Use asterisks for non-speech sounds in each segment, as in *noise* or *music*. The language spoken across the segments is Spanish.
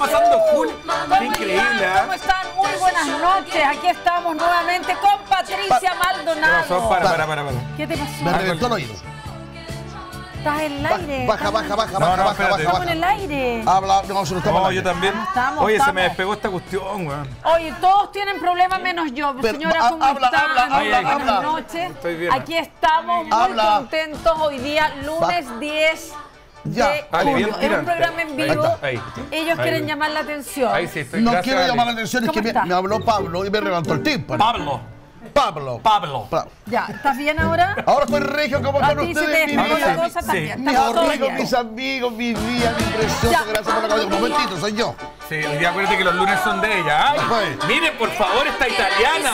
pasando cool. Qué increíble, ¿Cómo ¿eh? están? Muy buenas noches. Aquí estamos nuevamente con Patricia ¿Qué Maldonado. Para, para, para, para. ¿Qué te pasó? Me reventó el oído. Estás en el aire. Baja, baja, baja, No, baja, no, baja, espérate. baja, Estamos en el baja. aire. Habla, no, se estamos No, yo también. Estamos, Oye, se estamos. me despegó esta cuestión, weón. Oye, todos tienen problemas menos yo. Pero, Señora, ha- ¿cómo habla, están? habla, habla, Buenas habla. noches. Estoy bien. Aquí estamos muy Habla. contentos hoy día, lunes 10 Ya. de bien Es un tirante. programa en Ahí vivo. está, ahí. Ellos Ahí. quieren llamar la atención. Ahí sí, estoy No gracias, quiero Ale. llamar la atención, es que ¿Cómo me, está? me habló Pablo y me levantó el tímpano. Pablo. Pablo. Pablo. Pa- Ya, ¿estás bien ahora? Ahora estoy regio como A con ustedes, mi vida. cosa Sí. también. Mis amigos, mis amigos, mi vida, mi Ya. preciosa, gracias por la cabeza. Un momentito, soy yo. Sí, hoy día acuérdate que los lunes son de ella. ¡Ay! Miren, por favor, esta italiana.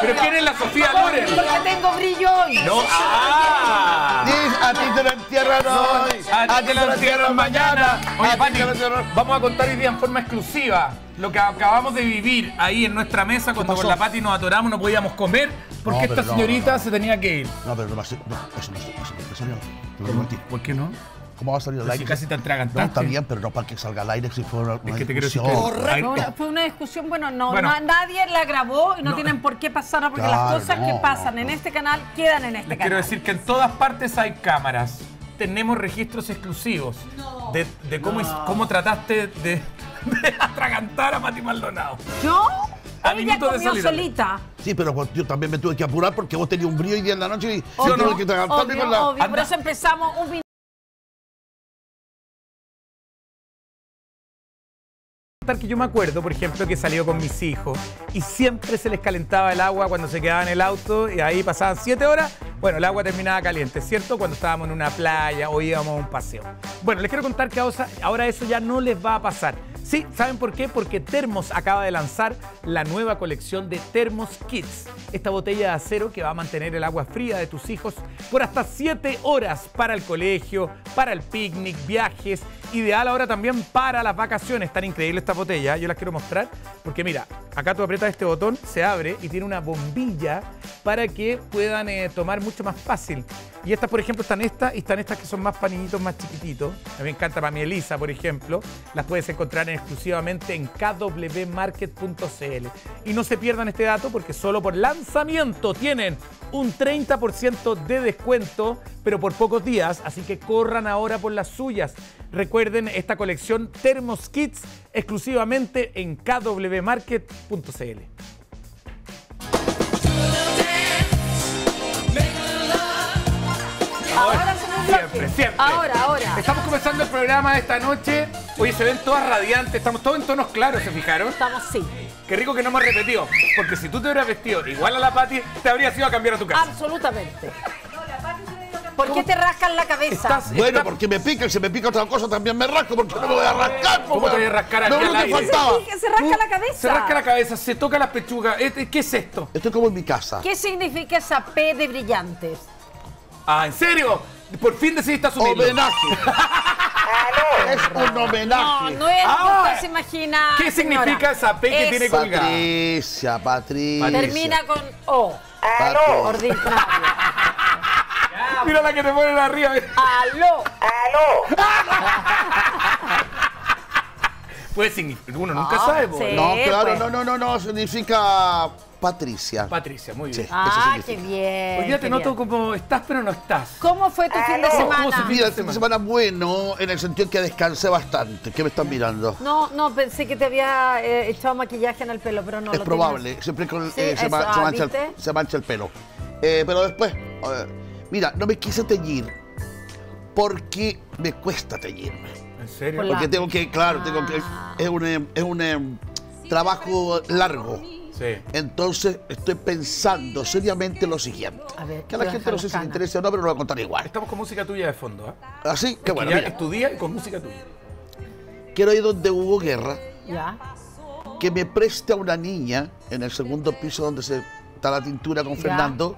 ¿Pero quién es la Sofía Loren? Porque tengo brillo hoy. No, ¡ah! A ti te lo entierran hoy. A ti te lo entierran mañana. Oye, Pati, vamos a contar hoy día en forma exclusiva lo que acabamos de vivir ahí en nuestra mesa cuando pasó? con la Pati nos atoramos, no podíamos comer porque No, esta no, señorita no. se tenía que ir. No, pero no va a ser. No, eso no, eso no, eso no. ¿Por qué no? ¿Cómo va a salir al aire? si casi te atragantaste. No, está bien, pero no para que salga al aire si fuera una, Es que te quiero decir discusión. que- Fue una, fue una discusión, bueno, no, Bueno. no- nadie la grabó y no, No. tienen por qué pasarla porque Claro, las cosas que pasan no, en este canal quedan en este Les canal. quiero decir que en todas partes hay cámaras. Tenemos registros exclusivos de, de cómo, cómo trataste de, de atragantar a Pati Maldonado. ¿Yo? A Ella de comió salir. solita. Sí, pero pues, yo también me tuve que apurar porque vos tenías un brillo hoy día en la noche y Obvio, yo tuve que atragantarme obvio, con la... obvio. Por eso empezamos un que yo me acuerdo, por ejemplo, que salió con mis hijos y siempre se les calentaba el agua cuando se quedaban en el auto y ahí pasaban siete horas. Bueno, el agua terminaba caliente, ¿cierto? Cuando estábamos en una playa o íbamos a un paseo. Bueno, les quiero contar que ahora- eso ya no les va a pasar. Sí, ¿saben por qué? Porque Termos acaba de lanzar la nueva colección de Termos Kids. Esta botella de acero que va a mantener el agua fría de tus hijos por hasta 7 horas para el colegio, para el picnic, viajes. Ideal ahora también para las vacaciones. Tan increíble esta botella. Yo las quiero mostrar porque mira, acá tú aprietas este botón, se abre y tiene una bombilla para que puedan eh, tomar mucho más fácil. Y estas, por ejemplo, están estas y están estas que son más paninitos, más chiquititos. A mí me encanta para mi Elisa, por ejemplo. Las puedes encontrar en- exclusivamente en kwmarket.cl. Y no se pierdan este dato porque solo por lanzamiento tienen un 30% de descuento, pero por pocos días. Así que corran ahora por las suyas. Recuerden esta colección Thermos Kits exclusivamente en kwmarket.cl. Ahora se nos bloque. Siempre, siempre. Ahora, ahora. Estamos comenzando el programa de esta noche. Oye, se ven todas radiantes, estamos todos en tonos claros, ¿se fijaron? Estamos sí. Qué rico que no hemos repetido. Porque si tú te hubieras vestido igual a la Pati, te habrías ido a cambiar a tu casa. Absolutamente. ¿Por qué te rascan la cabeza? Estás- Bueno, porque me pica y si me pica otra cosa también me rasco porque no me voy a rascar. ¿Cómo pues, te voy a rascar aquí No, al no te aire? faltaba. Se, se rasca la cabeza. Se rasca la cabeza, se toca las pechugas. ¿Qué es esto? Estoy como en mi casa. ¿Qué significa esa P de brillantes? Ah, ¿en serio? Por fin decidiste asumirlo. Homenaje. es un No, homenaje. no es lo Ah, se imagina. ¿qué señora. significa esa P que Es- tiene colgada? Patricia, Patricia. Termina con O. Patricia. Ordinario. Mira la que te ponen arriba. Aló. Puede significar, uno nunca Ah, sabe. po. sí. No, claro, pues. no, no, no, no, significa Patricia. Patricia, muy bien. Sí. Ah, qué bien. Hoy día te noto bien. como estás pero no estás. ¿Cómo fue tu fin de ¿Cómo se semana? Mira, el fin de semana bueno en el sentido que descansé bastante. ¿Qué me están mirando? No, no, pensé que te había eh, echado maquillaje en el pelo, pero no es lo probable, tenías. siempre con, Sí, eh, se, ma- se ah, mancha ¿viste? el, se mancha el pelo. Eh, pero después, a ver, mira, no me quise teñir porque me cuesta teñirme. ¿En serio? Porque tengo que, claro, tengo que, Ah. es un, eh, es un eh, trabajo largo. Sí. Entonces estoy pensando seriamente lo siguiente. A ver, que a la te gente no sé si le interesa o no, pero lo voy a contar igual. Estamos con música tuya de fondo, ¿eh? Así que bueno, ya mira, es tu día y con música tuya. quiero ir donde hubo guerra, Ya. que me preste a una niña en el segundo piso donde se está la tintura con Ya. Fernando,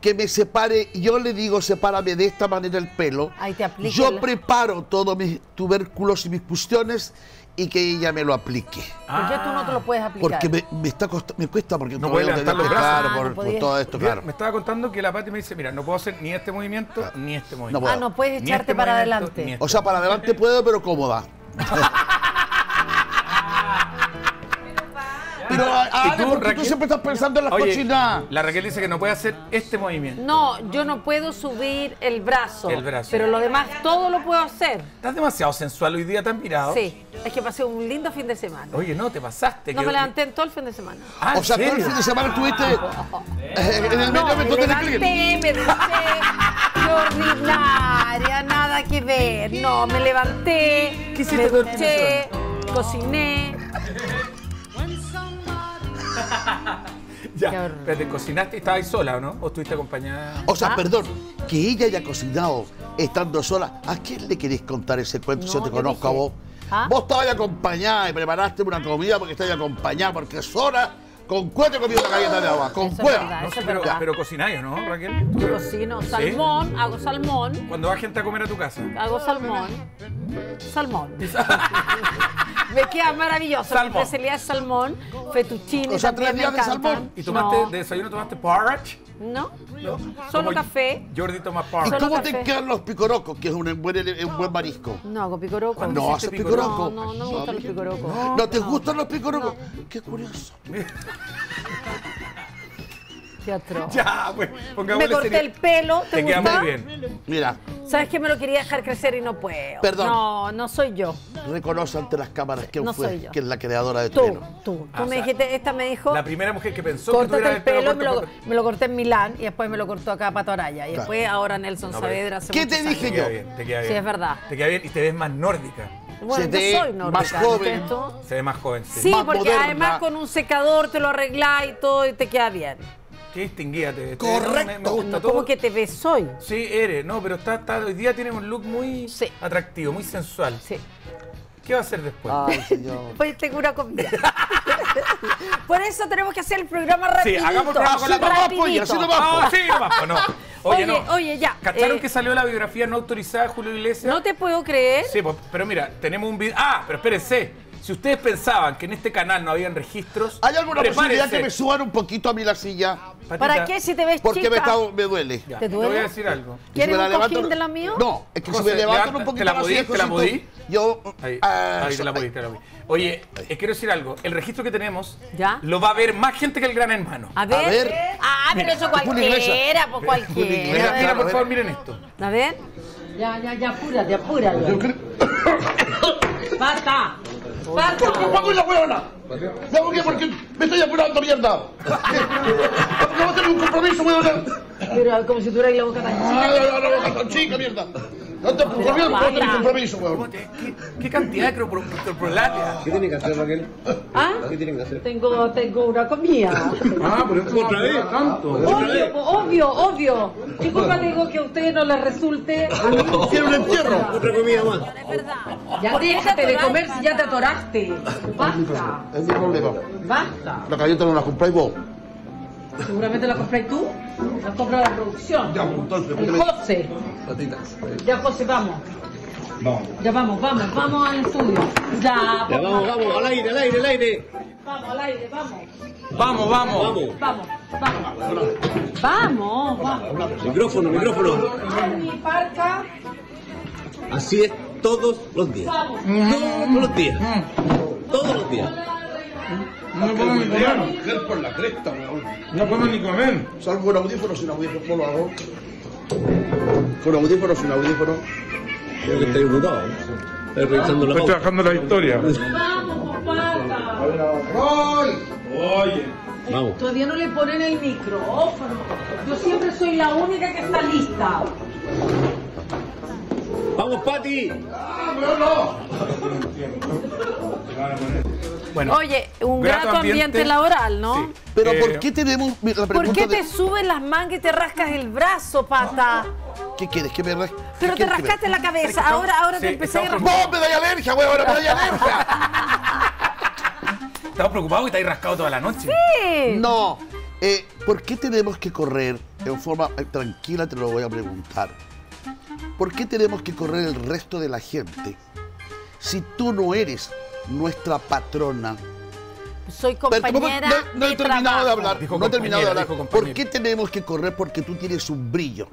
que me separe, yo le digo, sepárame de esta manera el pelo. Ahí te aplica Yo el- preparo todos mis tubérculos y mis cuestiones y que ella me lo aplique. ¿Por qué tú no te lo puedes aplicar? Porque me, me está costa- me cuesta porque No puede levantar los que- brazos. claro, Ah, por, no por podía. todo esto, claro. Me estaba contando que la Pati me dice, mira, no puedo hacer ni este movimiento ni este movimiento. puedo. Ah, no puedes echarte este para adelante. este. O sea, para adelante puedo, pero cómoda. *laughs* Pero, Ale, ¿Y ¿por qué tú siempre estás pensando en las Oye, cochinadas? La Raquel dice que no puede hacer este movimiento. No, yo no puedo subir el brazo. El brazo. Pero lo demás todo lo puedo hacer. Estás demasiado sensual hoy día, ¿te has mirado? Sí, es que pasé un lindo fin de semana. Oye, no, te pasaste. No que- me levanté en todo el fin de semana. Ah, O sea, ¿en todo el fin de semana estuviste eh, en el No, medio me evento del levanté, cliente. me duché. Ordinaria, nada que ver. No, me levanté, ¿Qué hiciste me duché, cociné. Ya, pero te cocinaste y estabas sola, ¿o no? ¿O estuviste acompañada? O sea, Ah. perdón, que ella haya cocinado estando sola, ¿a quién le querés contar ese cuento si No, yo te conozco dije- a vos? ¿Ah? Vos estabas acompañada y preparaste una comida porque estabas acompañada, porque sola, con cuatro comí una galleta de agua, con cueva. No sé, pero, pero cocináis, ¿o ¿no, Raquel? Yo cocino ¿Sí? salmón, hago salmón, Cuando va gente a comer a tu casa. hago salmón. Salmón. *laughs* me queda maravilloso. Salmón. Es salmón, fettuccine O sea, tres días de salmón. ¿Y tomaste No, de desayuno tomaste porridge? no, solo Como café. Jordi toma ¿Y porridge. Solo cómo café. te quedan los picorocos, que es un buen, un buen marisco? No hago picoroco. ¿Cuándo No, hiciste hace picoroco? picoroco. No, no, no me gustan los picorocos. ¿No te gustan los picorocos? Qué curioso. *laughs* Qué atroz. *laughs* Ya, pues, Me corté serio. el pelo, ¿te, Te queda gusta? muy bien. Mira, ¿Sabes que me lo quería dejar crecer y no puedo? Perdón. No, no soy yo. reconoce ante las cámaras quién No fue, soy yo. que es la creadora de Tú, Treno. tú. Ah, Tú o me sea, dijiste, esta me dijo, La primera mujer que pensó que córtate tuviera el pelo, y me lo, corto me lo corté en Milán y después me lo cortó acá Pato Araya. Y después ahora Nelson No, Saavedra hace ¿Qué te años. dije Te queda bien, te queda bien. Sí, es verdad. Te queda bien y te ves más nórdica. Bueno, Se yo soy nórdica. más joven. Se ve más joven, sí. Sí, Más porque moderna. además con un secador te lo arreglás y todo y te queda bien. Qué distinguida te ves. Correcto. Me, me gusta No, todo. ¿Cómo que te ves hoy? Sí, eres, no, pero está, está- hoy día tienes un look muy Sí. atractivo, muy sensual. Sí. ¿Qué va a hacer después? Ay, señor. *laughs* Pues tengo una comida. *laughs* Por eso tenemos que hacer el programa Sí, rapidito. hagamos el programa con la pues, así sí, *laughs* no, pues, no. Oye, Oye, no. oye, ya, ¿Cacharon eh, que salió la biografía no autorizada de Julio Iglesias? No te puedo creer. Sí, pues, pero mira, tenemos un video. Ah, pero espérense. Si ustedes pensaban que en este canal no habían registros. ¿Hay alguna posibilidad prepárense. que me suban un poquito a mí la silla? Patita, ¿Para qué si te ves Porque chica? me, está- me duele. ya, ¿Te Te voy duele? a decir algo. Si ¿Quieres me la un levanto- cojín de la mío? No, es que José, si me levantan levanta- un poquito ¿te la podí? ¿Te la podí? Yo... Ahí, ah, ahí te la podí, te la podí. Oye, eh, quiero decir algo. El registro que tenemos ¿Ya? lo va a ver más gente que el gran hermano. A ver. A ver. Ah, pero eso cualquiera, pues Mira, cualquiera. mira, mira, por favor, miren esto. A ver. Ya, ya, ya, apúrate, apúrate. Yo creo- ¡Basta! ¿Por qué pago la huevona? ¿Sabes qué? Porque me estoy apurando, mierda. Porque vamos a tener un compromiso, huevona. Pero como si tuvierais la boca tan chica. Ah, la, la, boca tan chica, mierda. No te compromiso, ¿Cómo huevona. te- ¿Qué, qué cantidad de? ¿Qué tienen que hacer, Raquel? ¿Ah? ¿Qué tienen que hacer? Tengo, tengo una comida. Ah, pero es otra vez. tanto. Obvio, obvio, obvio. ¿Qué culpa tengo que a ustedes no les resulte? A mí Quiero un entierro. Otra comida más. Es verdad. Ya ¿Por qué te déjate de comer si ya te atoraste. Basta, Es mi problema. basta. La galleta no la compráis vos. Seguramente la compré tú. La compra la producción. Ya, pues, entonces, El José. Patitas. Ya, José, vamos. Ya vamos, vamos, vamos al estudio. Ya, Ya vamos, vamos, al aire, al aire, al aire. Vamos, al aire, vamos. Vamos, vamos. Vamos. Vamos, vamos. Vamos, vamos. Micrófono, micrófono. Mi parca. Así es todos los días. Todos los días. Todos los días. No puedo ni comer. mujer por la cresta, weón. No podemos ni comer. Salgo con audífonos sin audífonos, ¿cómo lo hago? Con audífonos sin audífonos. Creo que estoy ocupado. Estoy revisando la pauta. trabajando la historia. Vamos, parca. ¡Ay! Vamos. Todavía no le ponen el micrófono. Yo siempre soy la única que está lista. Vamos, Pati. *laughs* Bueno, Oye, un grato grato, ambiente, laboral, ¿no? Sí. Pero Eh, ¿por qué tenemos la ¿Por pregunta qué de... te suben las mangas y te rascas el brazo, pata? ¿Qué quieres? ¿Que me ras- Pero qué te me- rascaste la cabeza. Ahora, ahora sí, te empecé a rascar. ¡Vos me dais alergia, weón! ¡Me dais alergia! *laughs* Estaba preocupado y te has rascado toda la noche. No. Eh, ¿Por qué tenemos que correr en forma eh, tranquila? Te lo voy a preguntar. ¿Por qué tenemos que correr el resto de la gente si tú no eres nuestra patrona? Soy compañera no, he terminado de hablar. Dijo no he terminado de hablar. ¿Por qué tenemos que correr? Porque tú tienes un brillo.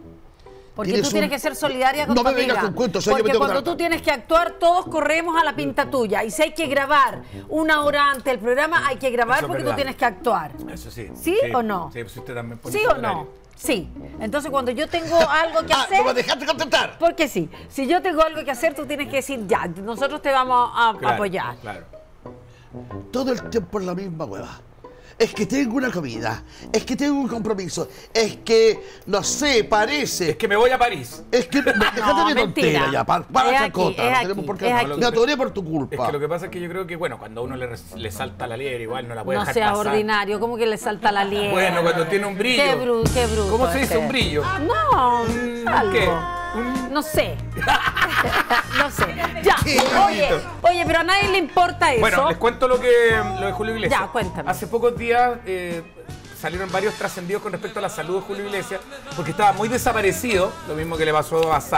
Porque tienes tú tienes un- que ser solidaria con No tu me vengas amiga. con cuentos, o sea, yo me Porque cuando tú tienes que actuar, todos corremos a la pinta tuya. Y si hay que grabar una hora antes del programa, hay que grabar Eso porque verdad. tú tienes que actuar. Eso sí. ¿Sí o no? Sí, pues usted también pone ¿Sí o no? Sí. Entonces, cuando yo tengo *laughs* algo que Ah, hacer... no me dejaste contestar. Porque sí, si yo tengo algo que hacer, tú tienes que decir, ya, nosotros te vamos a Claro, apoyar. Claro. Todo el tiempo es la misma hueva. Es que tengo una comida, es que tengo un compromiso, es que, no sé, parece. Es que me voy a París. Es que *laughs* No, de mentira. tontera ya, para, para Es chacota, aquí, no es tenemos aquí, por qué es. Me atoré por tu Es culpa. que lo que pasa es que yo creo que, bueno, cuando a uno le, le salta la liebre, igual no la puede No dejar pasar. ordinario, como que le salta la liebre. Bueno, cuando tiene un brillo. Qué, bru qué bruto. ¿Cómo se dice este. un brillo? No, algo. ¿qué? No sé. no sé. Ya. Oye, oye, pero a nadie le importa eso. Bueno, les cuento lo que lo de Julio Iglesias. Ya, cuéntame. Hace pocos días eh, salieron varios trascendidos con respecto a la salud de Julio Iglesias, porque estaba muy desaparecido, lo mismo que le pasó a sí.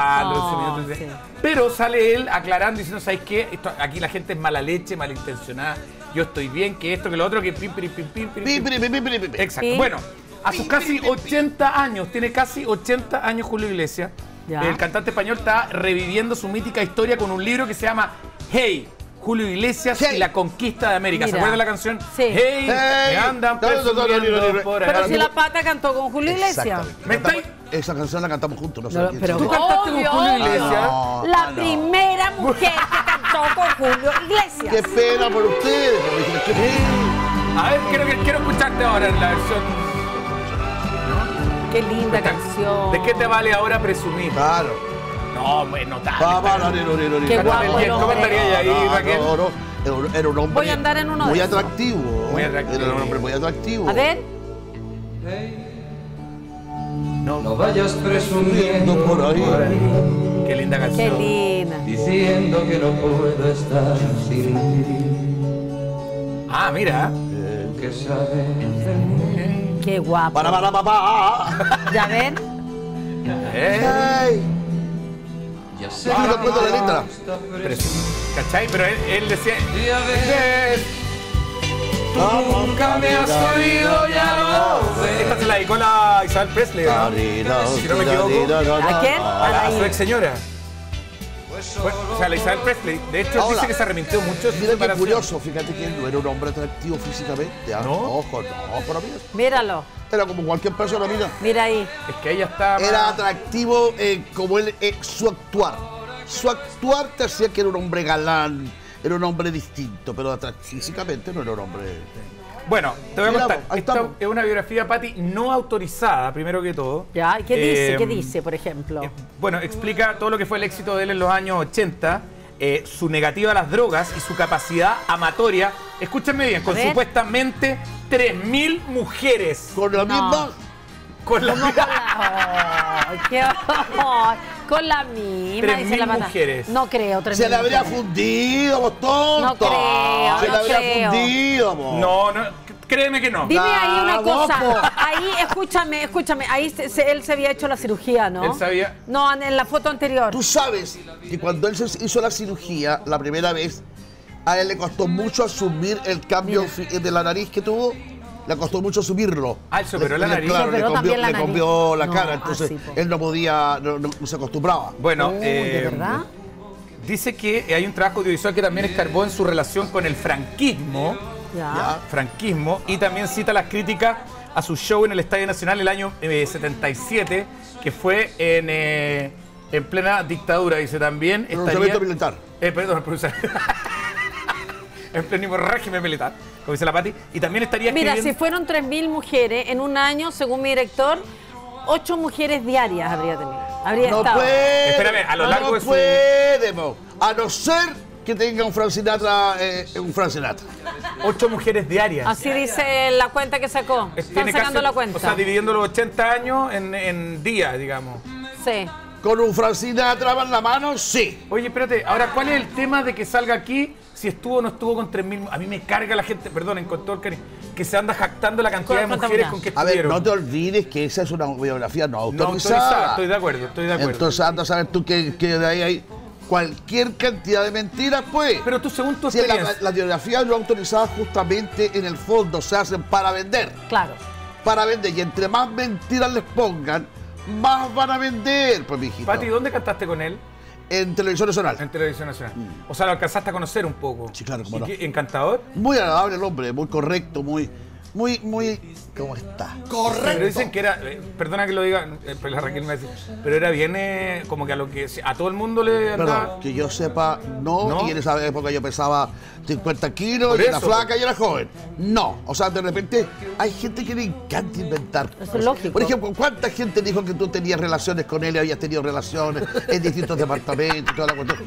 minuto, Pero sale él aclarando, diciendo, ¿sabes qué? Esto- aquí la gente es mala leche, malintencionada. Yo estoy bien, que esto, que lo otro, que pim, pim, pim, pim, pim, Pi, pim. pi, pi, pi, pi, pi, pi. Exacto. Sí. Bueno, a sus casi 80 años, tiene casi 80 años Julio Iglesias. Ya. El cantante español está reviviendo su mítica historia con un libro que se llama Hey, Julio Iglesias Hey. y la conquista de América. ¿Se Mira. acuerdan la canción? Sí. Hey, Hey. andan por Pero si la pata cantó con Julio Iglesias. ¿Me estáis- Esa canción la cantamos juntos, no sé No, pero se ¿Tú cantaste con Julio. Iglesias? No, La ah, no. primera mujer que cantó con Julio Iglesias. Qué pena por ustedes. A ver, quiero, quiero escucharte ahora en la versión. Qué linda canción. ¿De qué te vale ahora presumir? Claro. No, bueno, tal. Va, va, Qué guapo. ¿Cómo estaría ahí, no, Raquel? no, no. Era un- Era un hombre. Voy a andar en uno Muy de esos. atractivo. Muy atractivo. Era un hombre muy atractivo. A ver. No vayas presumiendo por ahí. Qué linda Qué canción. linda. diciendo que no puedo estar sin Ah, mira. ti, que sabes de mí. Qué guapo. Para, para, papá. ¿Ya ven? Eh, Ay. Ya sé que no recuerdo la letra. pero-. ¿Cachai? Pero él, él decía. Y a veces Vamos, Nunca me has oído, ya lo ves. Esta se la dedicó la Isabel Presley, ¿no? Si no me equivoco. ¿A quién? A A la, a su ex señora. Pues Bueno, o sea, la Isabel Presley. De hecho, Ahora, dice que se arrepintió mucho Mira qué curioso, fíjate que él no era un hombre atractivo físicamente. ¿ah? ¿No? Ojo, no, para mí. Míralo. Era como cualquier persona, mira. Mira ahí. Es que ella está. Era atractivo eh, como él, eh, su actuar. Su actuar te hacía que era un hombre galán, era un hombre distinto, pero físicamente no era un hombre. Bueno, te voy a contar. Esta es una biografía, Patti, no autorizada, primero que todo. ¿Ya? ¿Y ¿Qué dice? Eh, ¿Qué dice, por ejemplo? Eh, Bueno, explica todo lo que fue el éxito de él en los años 80, eh, su negativa a las drogas y su capacidad amatoria. Escúchenme bien, con ver. supuestamente 3.000 mujeres. Con la No. misma. Con la ¿Cómo con la... *laughs* Ay, qué. Con la misma, Tres dice mil la pata. mujeres. No creo, tres Se mil la habría mujeres. fundido, vos tonto. No creo, Se no la habría creo. fundido, vos. No, no, créeme que no. Dime ahí una cosa. Ahí, escúchame, escúchame. Ahí se- se- él se había hecho la cirugía, ¿no? Él sabía- No, en- en la foto anterior. Tú sabes que cuando él se hizo la cirugía la primera vez, a él le costó mucho asumir el cambio fi- de la nariz que tuvo. Le costó mucho asumirlo. Ah, él se operó la Le- nariz. Claro, le cambió, la le cambió la No, cara, entonces así, po. él no podía, no, no- no se acostumbraba. Bueno, Uy, eh, ¿de verdad? dice que hay un trabajo audiovisual que también escarbó en su relación con el franquismo. Ya. Franquismo y también cita las críticas a su show en el Estadio Nacional el año eh, 77, que fue en, eh, en plena dictadura, dice también. Pronunciamiento militar. Eh, perdón, pronuncia- *laughs* en pleno régimen militar, como dice la Pati. Y también estaría Mira, si escribiendo... fueron 3.000 mujeres en un año, según mi director, 8 mujeres diarias habría tenido. Habría No estado. puede. Espérame, a lo no largo de su- puede, mo. A no ser que tenga un Frank Sinatra, eh, un Frank Sinatra. Ocho mujeres diarias. Así dice la cuenta que sacó. Es- Están tiene sacando casi- la cuenta. O sea, dividiendo los 80 años en, en días, digamos. sí. Con un Frank Sinatra en la mano, sí. Oye, espérate, ahora, ¿cuál es el tema de que salga aquí si estuvo o no estuvo con 3.000? A mí me carga la gente, perdonen, con todo el cariño, que se anda jactando la cantidad de ¿Cuántas mujeres con que A ver, estuvieron. no te olvides que esa es una biografía no No autorizada. autorizada, estoy de acuerdo, estoy de acuerdo. Entonces anda a saber tú que, que de ahí hay cualquier cantidad de mentiras, pues. Pero tú, según tu Si la, experiencia... biografías no autorizadas justamente en el fondo se hacen para vender. Claro. Para vender. Y entre más mentiras les pongan, más van a vender, pues, mijito. Pati, ¿dónde cantaste con él? En televisión nacional. En Televisión Nacional. O sea, lo alcanzaste a conocer un poco. Sí, claro, cómo ¿Y no. ¿Encantador? Muy agradable el hombre, muy correcto, muy, muy, muy. ¿Cómo está? Pero dicen que era, eh, perdona que lo diga, eh, pero la Raquel me dice, pero era bien eh, como que a lo que a todo el mundo le andaba. Perdón, que yo sepa, no, ¿No? y en esa época yo pesaba 50 kilos, y era flaca y era joven. No, o sea, de repente hay gente que le encanta inventar. Eso es lógico. Por ejemplo, ¿cuánta gente dijo que tú tenías relaciones con él y habías tenido relaciones en distintos departamentos y toda la cuestión?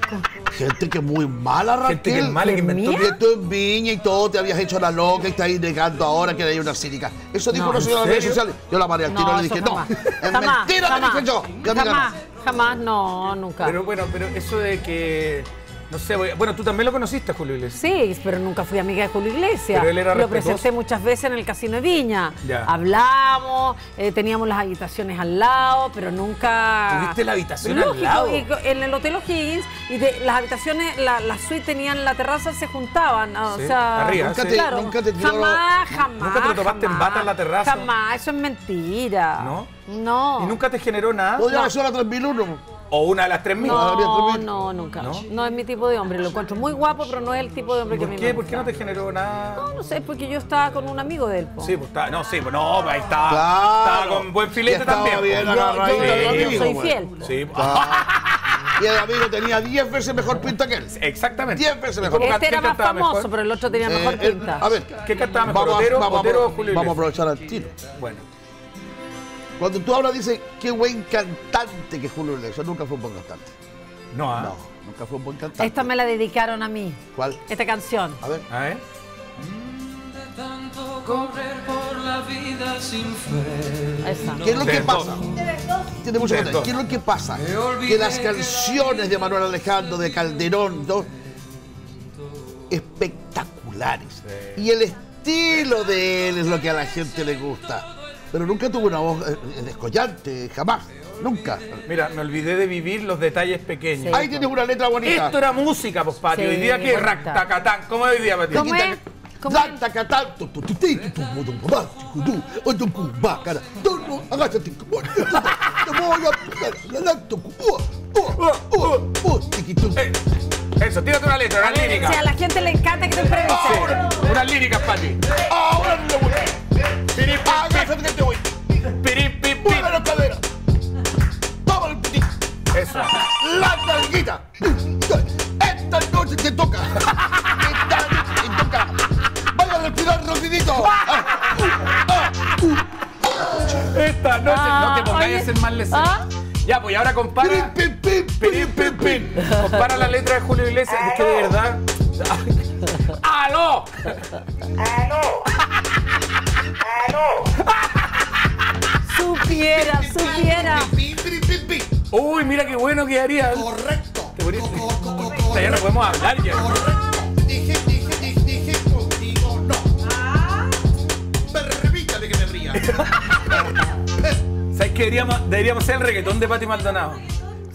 Gente que es muy mala, Raquel. Gente que es mala que inventó. Que tú en Viña y todo te habías hecho la loca y estás ahí negando ahora que hay una cínica. Eso dijo No, una señora ¿en de redes sociales. Yo la paré al tiro y le dije, no, es Jamás, mentira, jamás, le dije yo. Jamás, jamás, no, nunca. Pero bueno, pero eso de que, no sé, bueno, tú también lo conociste, Julio Iglesias. Sí, pero nunca fui amiga de Julio Iglesias. Pero él era Lo presenté muchas veces en el Casino de Viña. Ya. Hablamos, eh, teníamos las habitaciones al lado, pero nunca... ¿Tuviste la habitación Lógico, al lado? y en el Hotel O'Higgins, y de- las habitaciones, la, la suite tenían la terraza, se juntaban. O Sí, sea, arriba, Nunca sí. te- claro, nunca te tiró- jamás, jamás. ¿Nunca te lo tomaste en bata en la terraza? Jamás, eso es mentira. ¿No? No. ¿Y nunca te generó nada? Podría haber sido la 3001. ¿O una de las tres mil? habría No, tremendo. no, nunca. ¿No? ¿No? es mi tipo de hombre. Lo encuentro muy guapo, pero no es el tipo de hombre que me ¿Por qué no gusta. te generó nada? No, no sé, porque yo estaba con un amigo de él. po. Sí, pues está, no, sí, pues no, pues ahí estaba, Claro. estaba con buen filete también. bien pues. yo- yo soy güey. fiel. Sí, Y el amigo tenía 10 veces mejor pinta que él. exactamente. Diez veces mejor. ¿Cómo Este era más famoso, mejor? pero el otro tenía mejor Eh, eh, pinta. a ver, ¿Qué cantaba mejor? vamos, a- ¿Otero, vamos Otero Julio vamos a aprovechar al tiro. Bueno, Cuando tú hablas, dices, qué buen cantante que Julio Iglesias. Nunca fue un buen cantante. no, ¿ah? No, nunca fue un buen cantante. Esta me la dedicaron a mí. ¿Cuál? Esta canción. A ver. A ver. Tanto correr por la vida sin. ¿Qué es lo que pasa? Tiene mucho dos. ¿Qué es lo que pasa? Que las canciones de Manuel Alejandro, de Calderón, ¿no? espectaculares. Y el estilo de él es lo que a la gente le gusta. Pero nunca tuvo una voz eh, descollante, jamás. Nunca. Mira, me olvidé de vivir los detalles pequeños. Sí. Ahí tienes una letra bonita. Esto era música, pues, Pati. Sí, hoy día que ractacatán. ¿Cómo es hoy día, Pati? ¿Cómo es? Uh, uh, uh, uh. Eh, Eso, tírate una letra, una lírica. si a la gente le encanta que te unas líricas, Pati. Ahora no Agáchate que te voy. Mueve la cadera. Toma el petit. Eso. La nalguita. Esta noche te toca. Esta noche te toca. Vaya a respirar rapidito. Ah. Esta noche no te Ah, pongáis a ser más lesero. ¿Ah? Ya, pues y ahora compara. pim, pim. Compara la letra de Julio Iglesias. Es que de verdad. ¡Aló! Supiera, supiera. Pim. Uy, mira qué bueno quedaría. Correcto. Te moriste. Co- co- co- O sea, ya no podemos hablar ya. Correcto. Dije, dije, dije, dije contigo no. Permítame que me ría. ¿Sabes qué deberíamos, deberíamos hacer el reggaetón de Pati Maldonado?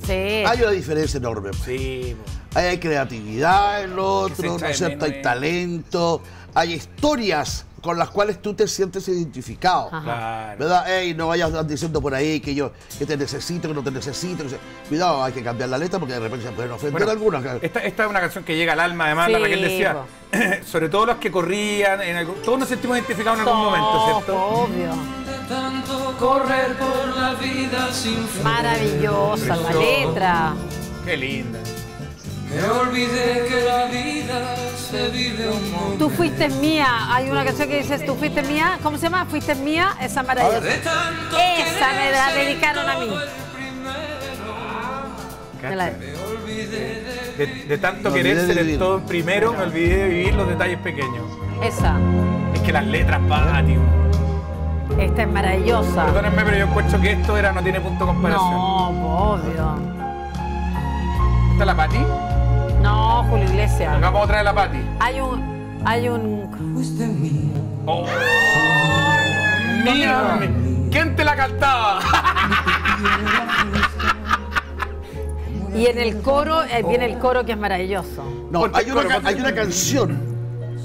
Sí. Hay una diferencia enorme. Sí, Ahí hay creatividad en lo Que se otro, ¿no es cierto? Hay eh. talento, hay historias con las cuales tú te sientes identificado. Ajá. claro. ¿Verdad? Ey, no vayas diciendo por ahí que yo que te necesito, que no te necesito. que se- Cuidado, hay que cambiar la letra porque de repente se pueden ofender Bueno, algunas. Esta, esta es una canción que llega al alma, además, la Sí, Raquel decía. *clears throat* sobre todo los que corrían, en todos nos sentimos identificados en algún momento, ¿cierto? Obvio. Tanto correr por la vida sin fe. Maravillosa la letra. Qué linda. Me olvidé que la vida se vive un momento. Tú fuiste mía. Hay una canción que dices, tú fuiste mía. ¿Cómo se llama? Fuiste mía. Esa maravillosa. De tanto Esa me la dedicaron a mí. Me la- Me de De, tanto Me querer ser el todo primero, me olvidé de vivir los detalles pequeños. Esa. Es que las letras, Pati. Esta es maravillosa. Perdónenme, pero yo encuentro que esto era no tiene punto de comparación. No, obvio. ¿Esta es la Pati? No, Julio Iglesias. Hagamos otra de la Pati. Hay un. Hay un. Oh. Mira, ¿quién te la cantaba? *laughs* Y en el coro, eh, viene el coro que es maravilloso. No, hay el una, hay el una canción.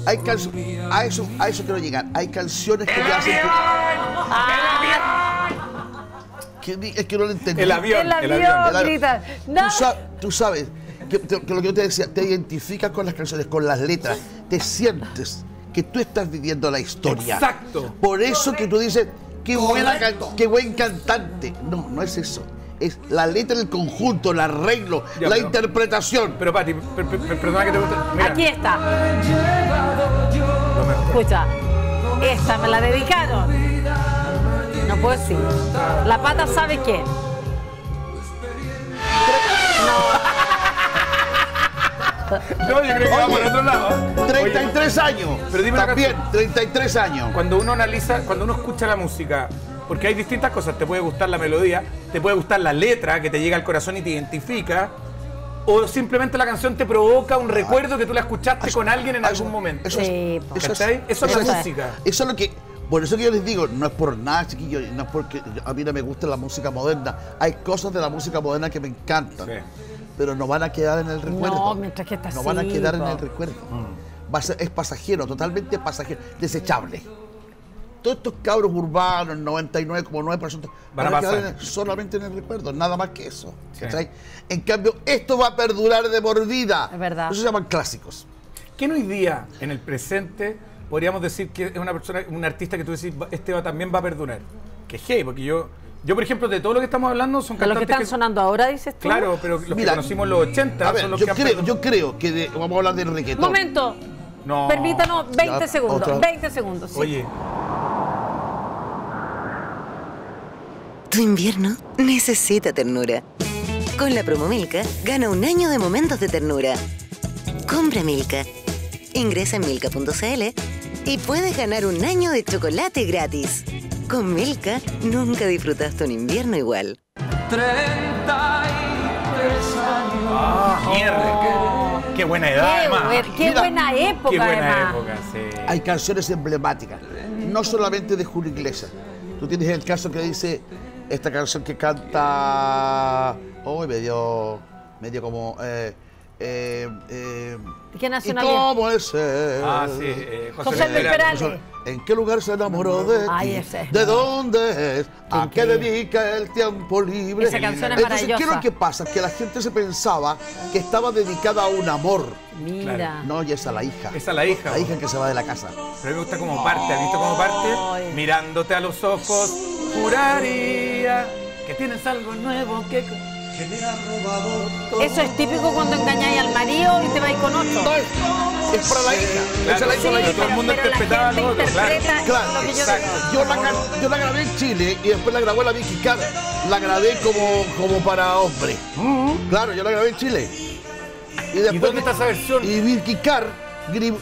Hay cancio- a eso, a eso quiero llegar. Hay canciones que te hacen. que, di- es que no lo entendí. El avión. El avión, El avión. grita. No. Tú, sa- tú sabes que, te- que lo que yo te decía, te identificas con las canciones, con las letras, te sientes que tú estás viviendo la historia. Exacto. Por eso que tú dices, qué, buena qué buen cantante. No, no es eso. Es la letra del conjunto, el arreglo, Ya, la pero- interpretación. Pero Pati, per- per- per- perdona que te guste. Mira, Aquí está. Escucha. Esta me la dedicaron. No puedo decir. La pata sabe quién. No, yo creo que va por otro lado. 33 años. Pero dime una También, cosa. 33 años. Cuando uno analiza, cuando uno escucha la música, porque hay distintas cosas, te puede gustar la melodía, te puede gustar la letra que te llega al corazón y te identifica, o simplemente la canción te provoca un recuerdo que tú la escuchaste con alguien en Eso- algún momento. Eso es, Sí, po. eso es. Eso es la eso música. Eso es lo que. Por eso que yo les digo, no es por nada, chiquillos, no es porque a mí no me gusta la música moderna. Hay cosas de la música moderna que me encantan, Sí. Pero no van a quedar en el recuerdo. mientras que está No van a quedar en el recuerdo. Mm. Va a ser- es pasajero, totalmente pasajero, desechable. Todos estos cabros urbanos, 99,9%, Van a quedar pasar. en el- solamente en el recuerdo, nada más que eso. En cambio, esto va a perdurar de por vida. Es verdad. Eso se llaman clásicos. ¿Quién hoy día, en el presente, podríamos decir que es una persona, un artista que tú decís, "Va- este va, también va a perdurar? Que hey, porque yo, yo por ejemplo, de todo lo que estamos hablando son De los que cantantes están sonando ahora, dices tú. Claro, pero los Mira, que conocimos en los 80 A ver, son los yo que creo, yo creo que de- vamos a hablar del reggaetón. Momento. No. Permítanos 20 Ya, segundos. otra. 20 segundos. sí. Oye, Tu invierno necesita ternura. Con la promo Milka, gana un año de momentos de ternura. Compra Milka. Ingresa en milka.cl y puedes ganar un año de chocolate gratis. Con Milka, nunca disfrutaste un invierno igual. 33 años. ah, mierda, qué, qué buena edad, Qué, además. buen- qué Mira, buena época, Qué buena además. época, sí. Hay canciones emblemáticas, no solamente de Julio Iglesias. Tú tienes el caso que dice esta canción que canta. Hoy medio. medio como. Eh, eh, eh, ¿Qué ¿Y nacional cómo es él? Ah, sí, eh, José, José Luis Perales. Perales. ¿En qué lugar se enamoró de ti? Ay, ese. ¿De dónde es? ¿A qué dedica el tiempo libre? Esa canción es Entonces, ¿qué es lo que pasa? Que la gente se pensaba que estaba dedicada a un amor. Mira. No, y esa es la hija. Esa es la hija, La hija que se va de la casa. Pero a mí me gusta como parte, ¿has visto como parte? Ay. Mirándote a los ojos, juraría que tienes algo nuevo que... Eso es típico cuando engañáis al marido y te vais con otro. Es, para la hija. Claro, Esa la hizo sí, la hija. todo el mundo interpretaba lo otro, claro. Claro, lo que yo la, can- yo la grabé en Chile y después la grabó la Vicky Carr. La grabé como, como para hombre. Claro, yo la grabé en Chile. Y, después, dónde está esa versión? Y Vicky Carr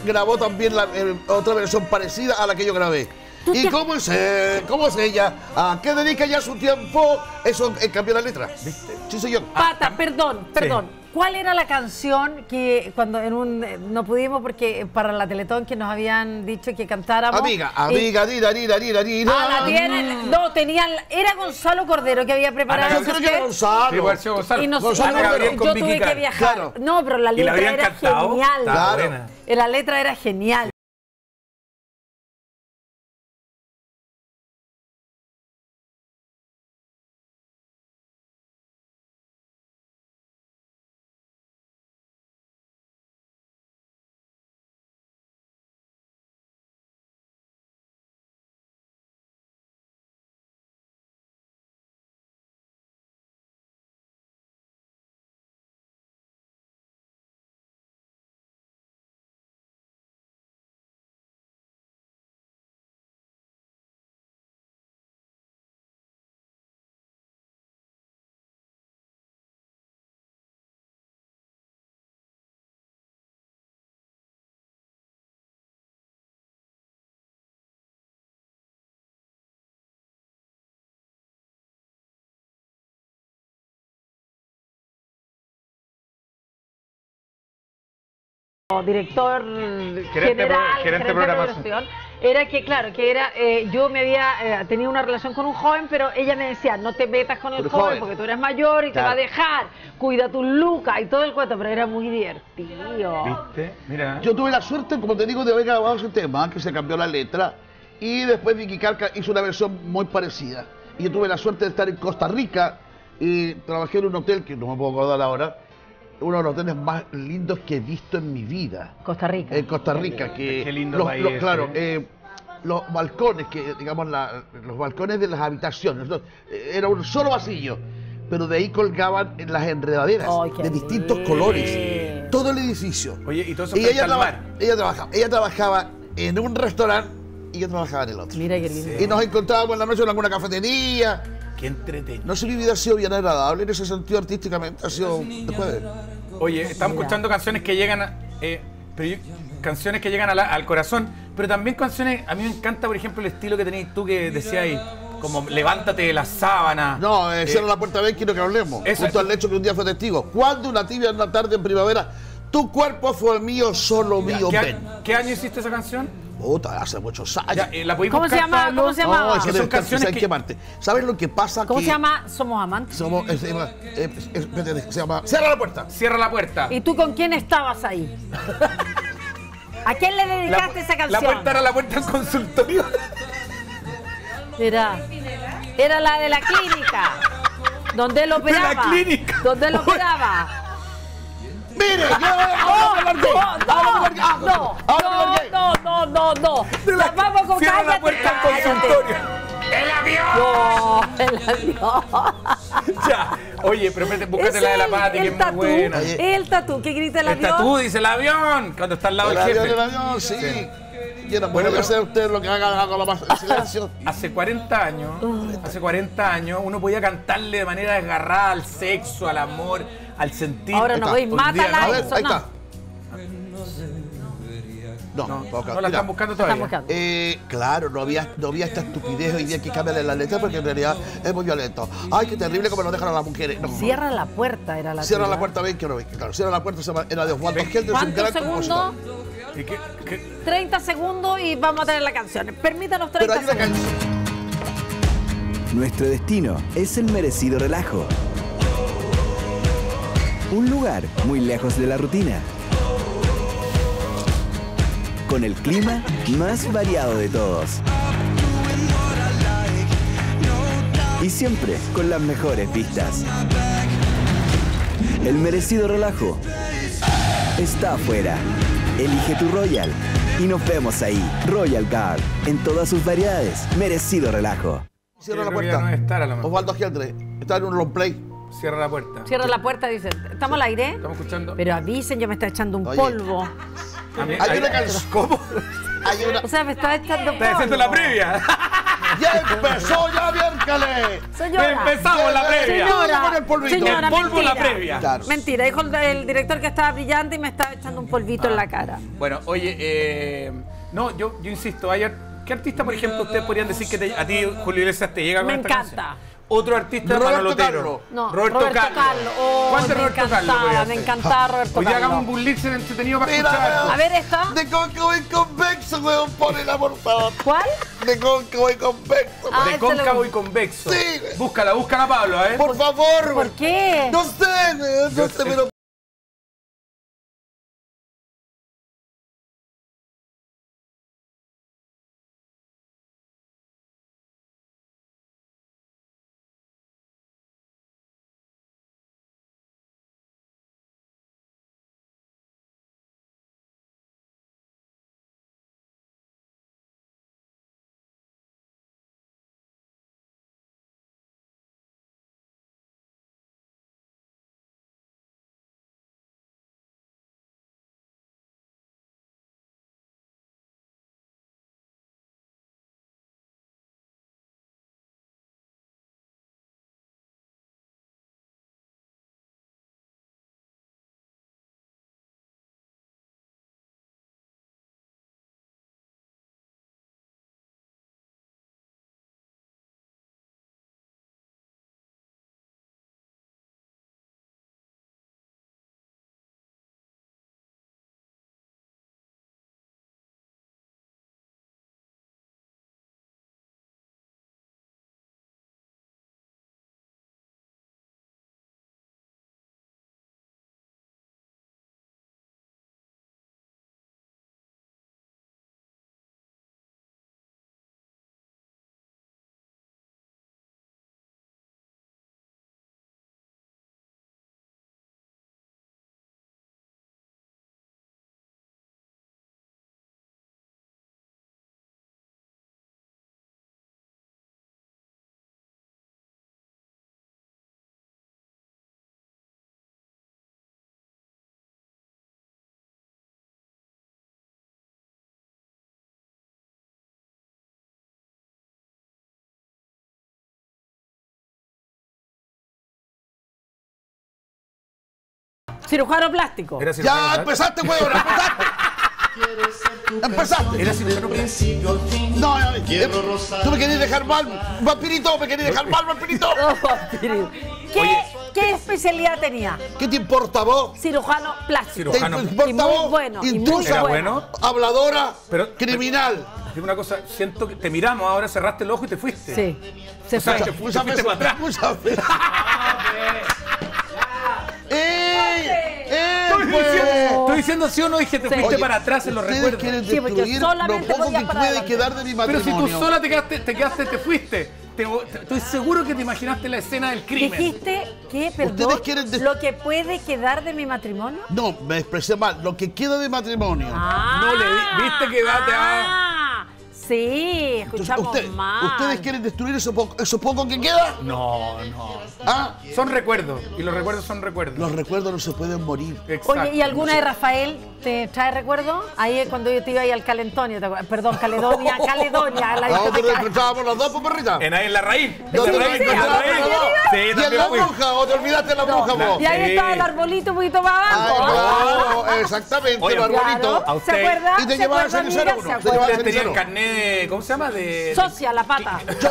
grabó también la, eh, otra versión parecida a la que yo grabé. ¿Y cómo es, eh, cómo es ella? ¿A qué dedica ya su tiempo? Eso eh, cambió la letra. Sí, señor. Pata, perdón, perdón. ¿Cuál era la canción que cuando en un eh, no pudimos porque para la Teletón que nos habían dicho que cantáramos? Amiga, amiga, dira, dira, dira, dira. Ah, la tienen. No, tenían. Era Gonzalo Cordero que había preparado. Ana Yo creo que era. Gonzalo. Igual, Gonzalo. Y nosotros, yo tuve que viajar. Claro. No, pero la ¿Y la letra era cantado? genial. La letra era genial. Director general, gerente de programación. producción, era que, claro, que era, eh, yo me había eh, tenido una relación con un joven, pero ella me decía, no te metas con el joven, joven. porque tú eres mayor y te va a dejar, cuida tus lucas y todo el cuento, pero era muy divertido. ¿Viste? Mira. Yo tuve la suerte, como te digo, de haber grabado ese tema, que se cambió la letra, y después Vicky Carca hizo una versión muy parecida. y yo tuve la suerte de estar en Costa Rica y trabajé en un hotel que no me puedo acordar ahora, uno de los hoteles más lindos que he visto en mi vida. Costa Rica. En Costa Rica, que Qué lindo los- país los- ese, claro, ¿eh? eh, los balcones, que digamos la- los balcones de las habitaciones, ¿no? Eh, era un solo vasillo, pero de ahí colgaban en las enredaderas de distintos lindo. colores, todo el edificio. Oye, y todo eso Y ella, traba- ella trabajaba, ella trabajaba en un restaurante y yo trabajaba en el otro. Mira qué lindo. Y nos encontrábamos en la noche en alguna cafetería. Qué entretenido. No sé, mi vida ha sido bien agradable en ese sentido artísticamente. Ha sido. después de- Oye, estamos Mira. escuchando canciones que llegan a, eh, pero yo- canciones que llegan a la- al corazón, pero también canciones, a mí me encanta, por ejemplo, el estilo que tenéis tú que decías ahí, como levántate de la sábana. No, eh, Eh, cierra la puerta, ven, quiero que hablemos. Eso- Junto al hecho que un día fue testigo. Cuando una tibia en la tarde en primavera, tu cuerpo fue mío, solo mío, ¿Qué, ven. qué año hiciste esa canción? Puta, hace muchos años. Ya, eh, ¿la ¿Cómo se llama? ¿Cómo se no, llamaba? eso debe canciones que-. ¿Sabes lo que pasa? ¿Cómo que se llama? Somos amantes. Somos, eh, se llama, se llama. Cierra la puerta. Cierra la puerta. ¿Y tú con quién estabas ahí? ¿A quién le La, dedicaste esa la canción? puerta era la puerta del consultorio. Era, era la de la clínica. Donde él la operaba. clínica. Donde él operaba. Mire, yo No, no. Ah, no, no, no, no, no, no. Nos vamos con Cierra la cállate, puerta cállate. consultorio. ¡El avión! No, el avión. Ya. Oye, pero espérate, búscate la de la el- Pati, que el es muy tatú, buena. El tatú que grita el avión. tú, dice el avión, cuando está al lado El del avión, jefe. el avión, sí. No Bueno, pero- hacer usted lo que haga, haga más en silencio. Hace 40 años, hace 40 años, uno podía cantarle de manera desgarrada al sexo, al amor, al sentir. Ahora no día mátala A no. ver, eso ahí no. está. No, No, poca. no la están buscando Están todavía. buscando. Eh, claro, no había, no había esta estupidez hoy día que cambian la letra porque en realidad es muy violento. Ay, qué terrible como nos dejan a las mujeres. No. Cierra la puerta, era la Cierra la puerta, ven que no ven. Claro, cierra la puerta, se llama- era de Osvaldo Gelder, es un ¿Cuántos gran segundos? ¿Y qué- qué- 30 segundos y vamos a tener la canción. Permítanos Pero 30 hay una segundos. Nuestro destino es el merecido relajo. Un lugar muy lejos de la rutina. Con el clima más variado de todos. Y siempre con las mejores vistas. El merecido relajo está afuera. Elige tu Royal. Y nos vemos ahí. Royal Guard. En todas sus variedades. Merecido relajo. Cierra Yo la no puerta. debe estar a lo mejor. Osvaldo Gelder, está en un long play. Cierra la puerta. Cierra la puerta, dice. ¿Estamos al aire? Estamos escuchando. Pero avisen, yo me está echando un Oye. polvo. A mí- Hay una canción. ¿Cómo? Hay una. O sea, me está echando polvo. Está diciendo la previa. *laughs* ¡Ya empezó, ya miércoles! Señora. Empezamos la previa. Señora, Con el polvito. señora, El polvo, la mentira. previa. Claro. Mentira, dijo el, el director que estaba brillante y me estaba echando un polvito en la cara. Bueno, oye, eh, no, yo, yo insisto, hay ar- ¿qué artista, por ejemplo, ustedes podrían decir que te- a ti, Julio Iglesias, te llega con Me esta encanta. canción? Otro artista, Roberto. Carlos. No, Roberto, Carlos. Oh, ¿Cuál de me Roberto Carlos encantaba, me encantaba Roberto Hoy Carlos. hagamos un bullitzer entretenido para Mira, escuchar. A ver esta. De cóncavo y convexo, weón, ponela por favor. ¿Cuál? De cóncavo y convexo. Ah, de cóncavo y convexo. Sí. Búscala, búscala, Pablo, ¿eh? Por favor, ¿Por qué? No sé, no sé. pero Cirujano plástico. Era cirujano Ya plástico. empezaste, weón, empezaste. Empezaste. Era cirujano plástico. No, no, eh, tú me querías dejar mal, vampirito, me querías dejar mal, vampirito. *laughs* ¿Qué, ¿Qué especialidad tenía? ¿Qué te importa vos? Cirujano plástico. ¿Te importa Y muy vos? bueno, y muy Intrusa, Era bueno. habladora, Pero- criminal. Digo una cosa, siento que te miramos ahora, cerraste el ojo y te fuiste. Sí. Se O sea, fue. te fu- te fuiste para atrás. *laughs* ¡Ey! ¡Ey, Estoy pues! diciendo, estoy diciendo sí o no, dije, te Sí. fuiste Oye, para atrás en los Ustedes recuerdos. quieren Sí, porque destruir lo poco que puede adelante. quedar de mi Pero si matrimonio. tú sola te quedaste, te quedaste, te fuiste. Te- te- estoy seguro que te imaginaste la escena del crimen. Dijiste que, perdón, Ustedes quieren des- lo que puede quedar de mi matrimonio. No, me expresé mal. Lo que queda de matrimonio. Ah, No le di- ¿viste que va- te va- ah, Sí, Entonces, escuchamos usted- mal. ¿Ustedes quieren destruir eso poco, eso poco que queda? No, no. ¿Ah? Son recuerdos. Y los recuerdos son recuerdos. Los recuerdos no se pueden morir. Exacto. Oye, ¿y alguna de Rafael te trae recuerdo? Ahí es cuando yo te iba ahí al Calentonio, ¿te acuerdas? perdón, Caledonia, *laughs* Caledonia, a la ¿A dónde nos discoteca. encontrábamos los dos, pues, perrita? En ahí en la raíz. En ¿Dónde la nos raíz, en la encontrábamos raíz. los dos? Sí, ¿Y en la fui. bruja? ¿O te olvidaste de la bruja, vos? Y ahí Sí. estaba el arbolito un poquito más Ah, abajo. claro, exactamente, Oye, el arbolito. A ¿Se usted. acuerda? Y te ¿Se llevaba a cenicero Te llevaba acuerda? Ustedes ¿cómo se llama? De, Socia, la pata. Yo,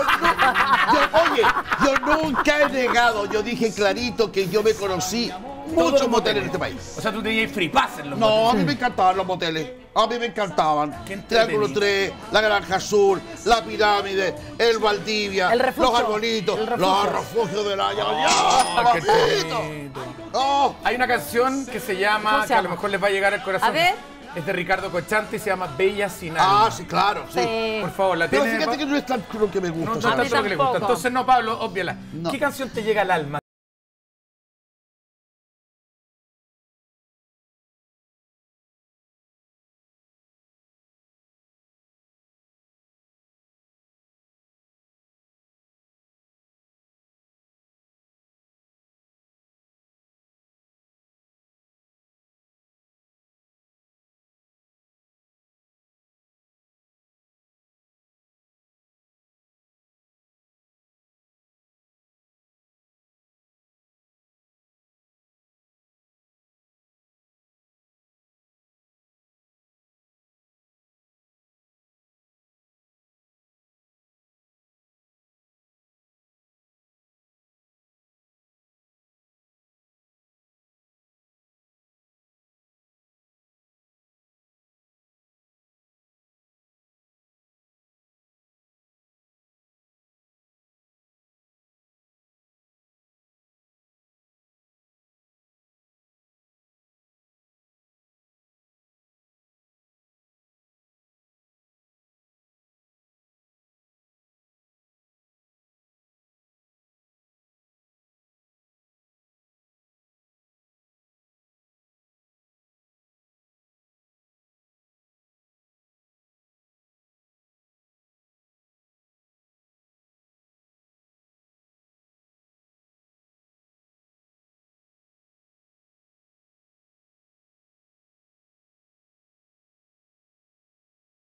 oye, yo nunca he negado, yo dije clarito que yo me conocí muchos moteles en este país. O sea, tú tenías free pass en los No, a mí me encantaban los moteles. A mí me encantaban. Triángulo 3, la Granja Azul, la Pirámide, el Valdivia, El refugio. los arbolitos, El refugio. los refugios de la bonito. Oh, Hay una canción que se llama, ¿Cómo se que a lo llama? mejor les va a llegar al corazón. A ver. Es de Ricardo Cochante y se llama Bella sin ah, alma. sí, claro, sí. Sí. Por favor, la Pero tiene. fíjate que no es tanto lo que me gusta. no mí tanto lo que le gusta. Entonces, no, Pablo, óbviala. No. ¿Qué canción te llega al alma?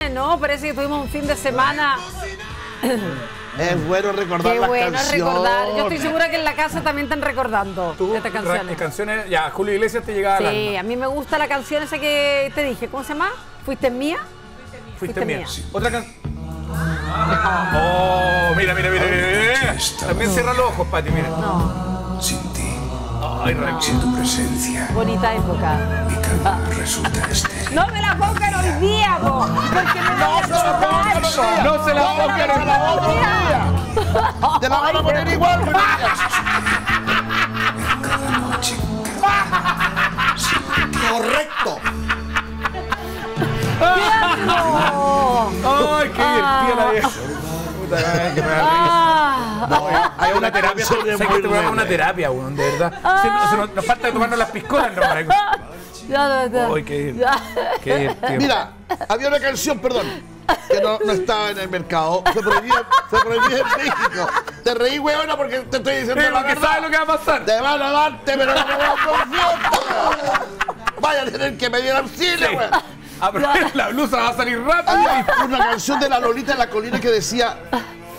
No, parece que tuvimos un fin de semana. *laughs* Es bueno recordar Qué las bueno canciones. recordar. Yo estoy segura que en la casa también están recordando Tú, estas canciones. canciones. Ya, Julio Iglesias te llegaba al Sí, alma. a mí me gusta la canción esa que te dije. ¿Cómo se llama? ¿Fuiste mía? Fuiste fuiste mía. mía. Otra canción. Oh, mira, mira, mira, mira, mira. También cierra los ojos, Pati, mira. No, ti, Ay, tu presencia, bonita época. mi calma resulta estéril. No me la pongan hoy día, po, porque me no, se la pongan hoy día. No se la pongan que se la pongan hoy día. Te la van a poner igual. Cada noche, *laughs* Correcto. Ay, qué divertida la vieja. Puta, que me da risa. Ah, Hay una terapia. ¿Sabes que muy este programa una terapia, weón? De verdad. Se nos, se nos- nos falta tomarnos las piscolas, no, Marco. ya, no, no. Ay, qué, qué divertido. Mira, había una canción, perdón, que no, no estaba en el mercado. Fue prohibida, fue prohibida en México. Te reí, weona, porque te estoy diciendo Pero la que verdad. sabe lo que va a pasar. Te van a darte, pero no me voy a fiesta. Vaya a tener que pedir auxilio, weón. Ah, *laughs* la blusa va a salir rápido. Había una canción de la Lolita en la colina que decía,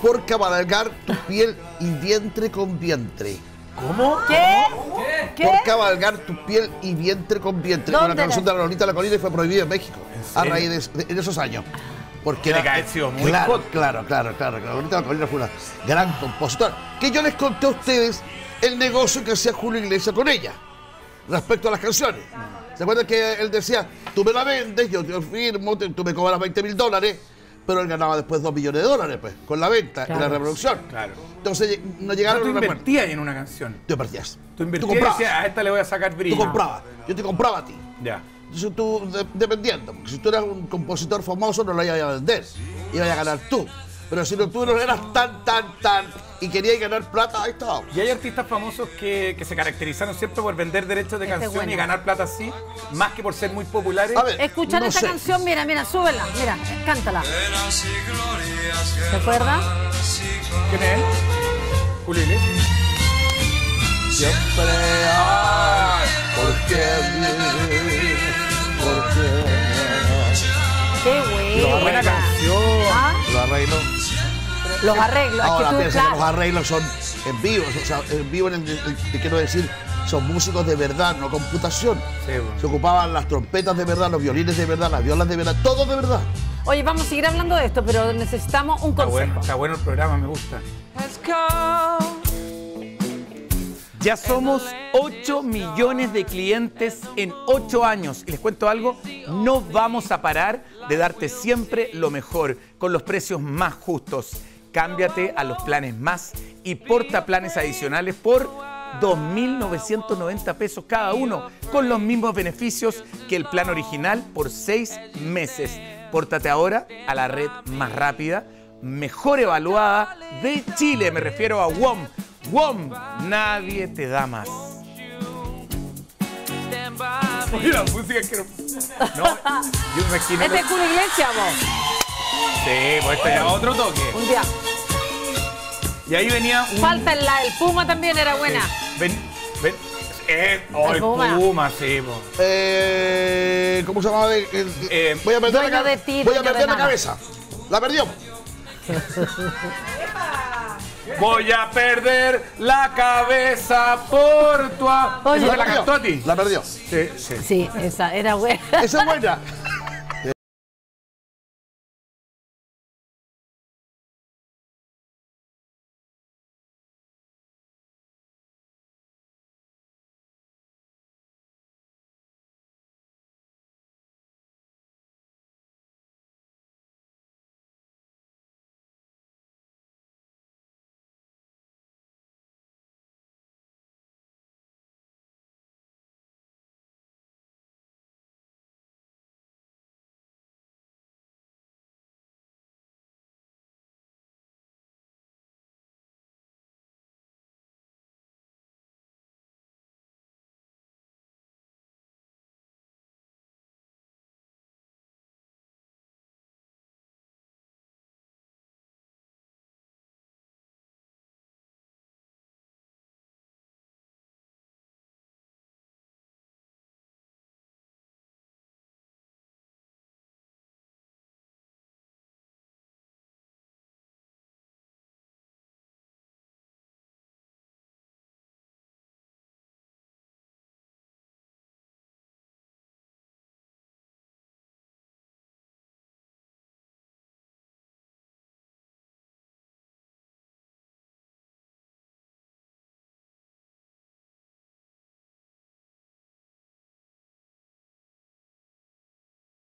por cabalgar tu piel y vientre con vientre. ¿Cómo? ¿Qué? ¿Qué? por cabalgar tu piel y vientre con vientre. ¿Dónde Una canción era? de la Lolita la Colina y fue prohibida en México a raíz de, de- en esos años. Porque era, sido muy claro, hot. claro, claro, claro. La Lolita la Colina fue una gran compositora. Que yo les conté a ustedes el negocio que hacía Julio Iglesias con ella respecto a las canciones. ¿Se acuerdan que él decía, tú me la vendes, yo te firmo, te- tú me cobras 20 mil dólares, pero él ganaba después 2 millones de dólares, pues, con la venta y la Claro. reproducción. Claro. Entonces no llegaron tú a invertías en una canción. Tú invertías. Tú invertías y comprabas. decías, a esta le voy a sacar brillo. Tú comprabas. Yo te compraba a ti. Ya. Entonces tú, de- dependiendo, porque si tú eras un compositor famoso no lo ibas a vender, ibas a ganar tú. Pero si no, tú no eras tan, tan, tan y querías ganar plata, ahí estaba. Y hay artistas famosos que, que se caracterizaron siempre por vender derechos de Este es canción y ganar plata así, más que por ser muy populares. A ver, Escuchar no esta sé. canción, mira, mira, súbela, mira, cántala. ¿Te acuerdas? ¿Quién es? Julio. Siempre hay por qué vivir, por qué- Qué buena. Buena canción. ¿Ah? Lo arreglo. Los arreglos, Ahora, es que tú, piensa que los arreglos son en vivo, o sea, en vivo en el- el- te quiero decir, son músicos de verdad, no computación. Sí, bueno. Se ocupaban las trompetas de verdad, los violines de verdad, las violas de verdad, todo de verdad. Oye, vamos a seguir hablando de esto, pero necesitamos un Está consejo. bueno, está bueno el programa, me gusta. Let's go. Ya somos 8 millones de clientes en 8 años. Y les cuento algo, no vamos a parar de darte siempre lo mejor, con los precios más justos. Cámbiate a los planes más y porta planes adicionales por 2.990 pesos cada uno, con los mismos beneficios que el plan original por 6 meses. Pórtate ahora a la red más rápida, mejor evaluada de Chile. Me refiero a WOM. WOM, nadie te da más. Oye, la música que no... No, yo me imagino... Este es Julio Iglesias, vos. Sí, pues este era otro toque. Un día. Y ahí venía un... Falta el, la- el Puma también era buena. Ven, ven... Eh, oh, El el Puma. Puma, sí, po. Eh, ¿Cómo se llamaba? El- el- Eh, voy a perder, la, de ti, voy a perder la cabeza. La perdió. *laughs* Voy a perder la cabeza por tu... a- Oye. ¿Esa te la cantó a ti? La perdió. Sí, sí. Sí, esa era buena. Esa es buena. *laughs*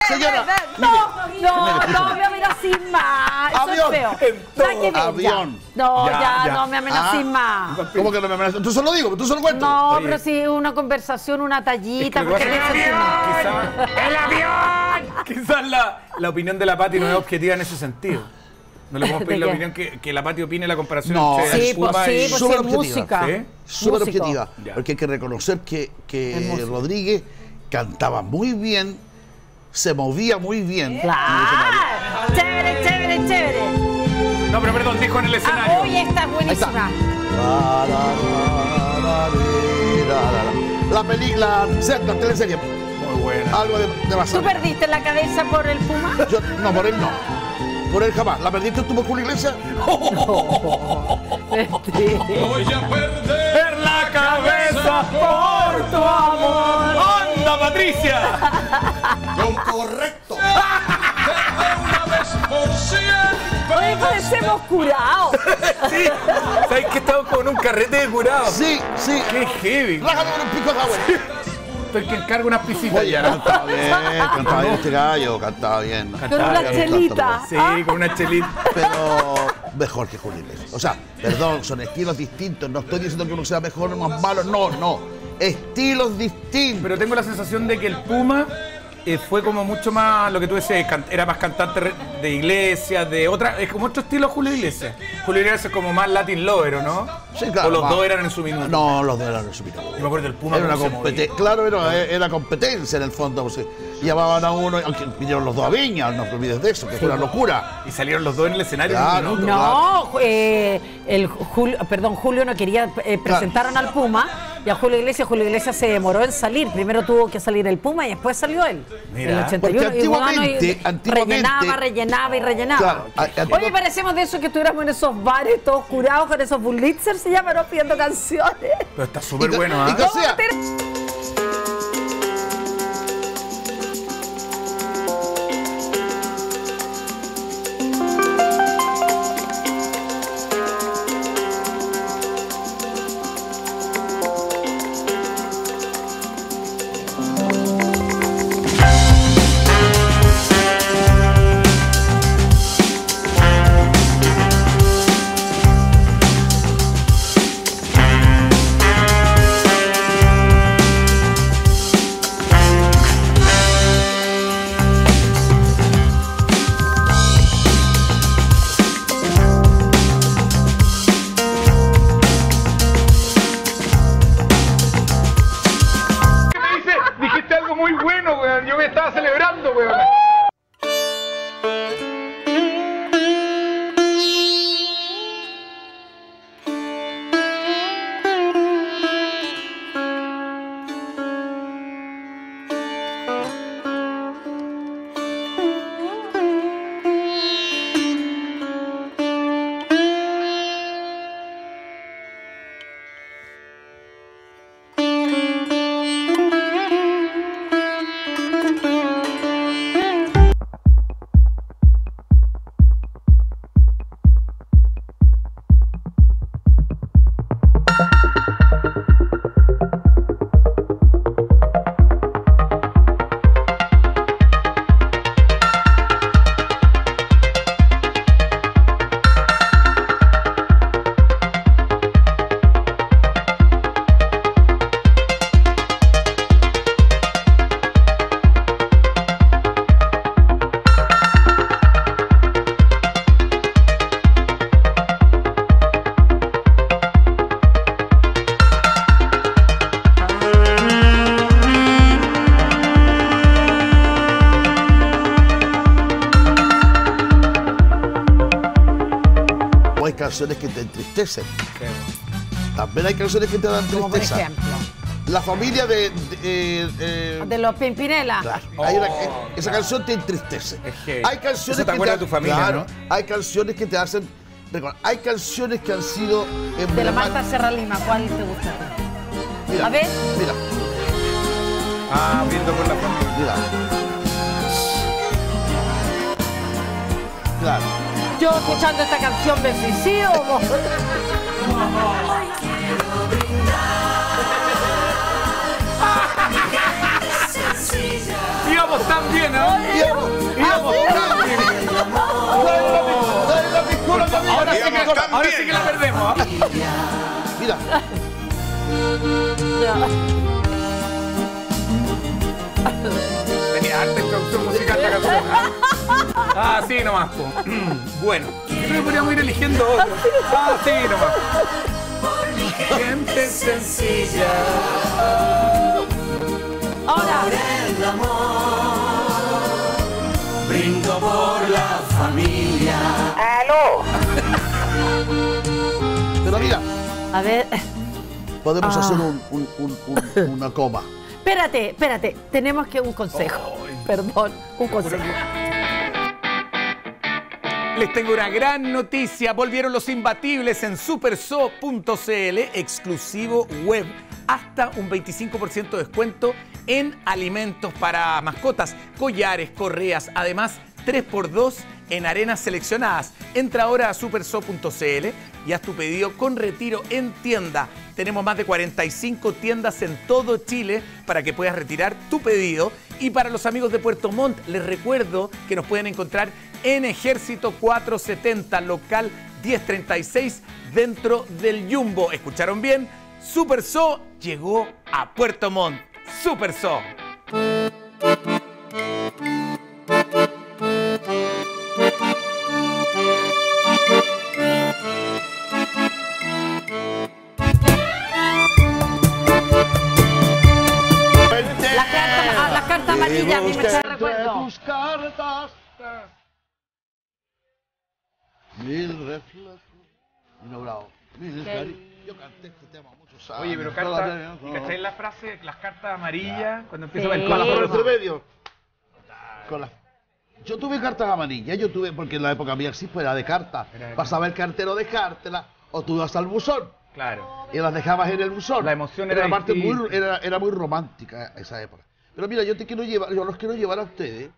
Señora, No, no, no me amenacís más. Eso Avión, es feo. en todo. Sáqueme ya. Avión. No, Ya, ya, ya. no me amenacís Ah. más. ¿cómo que no me amenazas? Tú solo digo, tú solo cuento. No, Oye. pero sí, una conversación, una tallita. Es que porque quizá- ¡El avión! Quizás la, la opinión de la Pati no es objetiva en ese sentido. No le podemos pedir ¿De la qué? opinión que, que la Pati opine la comparación No, entre Sí, pues sí, y... pues Súper sí, objetiva. música. ¿Sí? Súper objetiva. Porque hay que reconocer que, que. Rodríguez cantaba muy bien, se movía muy bien. Claro. Chévere, chévere, chévere. No, pero perdón, dijo en el Ah, escenario. es Ahí está. buenísima. La, la, la, la, la, la, la. La película, la teleserie, Muy buena. algo de, de ¿Tú perdiste la cabeza por el Puma? Yo- no, por él no. Por él jamás. ¿La perdiste tú por Julio Iglesias? *laughs* *laughs* Este. Voy a perder cabeza por tanto amor. ¡Anda, Patricia! Correcto. *laughs* Hoy parecemos curados. Sí. ¿Sabes que estamos como en un carrete de curado? Sí, sí. ¡Qué heavy! Rájate con un pico de agua. Estoy que encargo unas pisitas Oye, ya. cantaba bien, cantaba bien este gallo, cantaba bien. Con una bien. chelita. Sí, con una chelita. Pero mejor que Julio Iglesias. O sea, perdón, son estilos distintos. No estoy diciendo que uno sea mejor o más malo, no, no. Estilos distintos. Pero tengo la sensación de que el Puma eh, fue como mucho más lo que tú decías, era más cantante de iglesias, de otra, es como otro estilo Julio Iglesias. Julio Iglesias es como más Latin Lover, ¿o no? Sí, claro, O los dos eran en su minuto. No, los dos eran en su minuto. Yo me acuerdo del Puma. Era una competencia. Claro, era, era competencia en el fondo. pues, llamaban a uno, aunque vinieron los dos a Viña, no te olvides de eso, que fue una locura. Y salieron los dos en el escenario Claro. en un minuto. No, eh, el Julio, perdón, Julio no quería, eh, presentaron al Puma y a Julio Iglesias, Julio Iglesias se demoró en salir. Primero tuvo que salir el Puma y después salió él. Mira. el 81. Porque y Guadano y- antiguamente- antiguamente- rellenaba, rellenaba y rellenaba. Claro, a- antiguo- Oye, parecemos de eso que estuviéramos en esos bares todos curados con esos Bullitzer, se llaman, ¿no? pidiendo canciones. Pero está súper Y- bueno, y ¿ah? que- O sea- te. También hay canciones que te dan Como por tristeza. ejemplo, La familia de. de- eh, eh, de los Pimpinela. Claro, hay una- eh, esa canción te entristece. Es que hay canciones eso te que acuerda de tu familia, claro, ¿no? Hay canciones que te hacen. Hay canciones que han sido De la. Marta Serra Lima, ¿cuál te gusta? Mira, A ver. Mira, Ah, viendo por la familia. mira. Yo escuchando esta canción me suicido. mo. *laughs* Íbamos tan bien, ¿no? Íbamos, íbamos tan bien. Ahora sí, que, ahora sí que la perdemos, ¿ah? Mira, Tenía arte introducción musical la canción. ¿Ah? Sí, nomás. po. *clears throat* Bueno, yo creo que podríamos ir eligiendo otro. Ah, sí, nomás. Gente sencilla. Ahora, Brindo por la familia. pero mira, a ver, podemos Ah. hacer un, un- un- un- una coma. espérate, espérate, tenemos que un consejo. Perdón, un consejo. Les tengo una gran noticia. Volvieron los imbatibles en superso.cl, exclusivo web hasta un 25% de descuento en alimentos para mascotas, collares, correas, además 3x2 en arenas seleccionadas. Entra ahora a superso.cl y haz tu pedido con retiro en tienda. Tenemos más de 45 tiendas en todo Chile para que puedas retirar tu pedido. Y para los amigos de Puerto Montt, les recuerdo que nos pueden encontrar en Ejército 470, local 1036, dentro del Jumbo. ¿Escucharon bien? Super So llegó a Puerto Montt. Super So. Mil reflejos. Mil Yo canté este tema muchos años. Oye, pero carta, no. ¿cacháis la frase, las cartas amarillas, cuando empieza Sí. el Con la coro? flor entre medio. Con la- Yo tuve cartas amarillas, yo tuve, porque en la época mía sí de cartas. Era de Pasaba el cartero de dejártela, o tú ibas al buzón Claro. y las dejabas en el buzón. La emoción era era parte muy, era muy romántica esa época. Pero mira, yo te quiero llevar, yo los quiero llevar a ustedes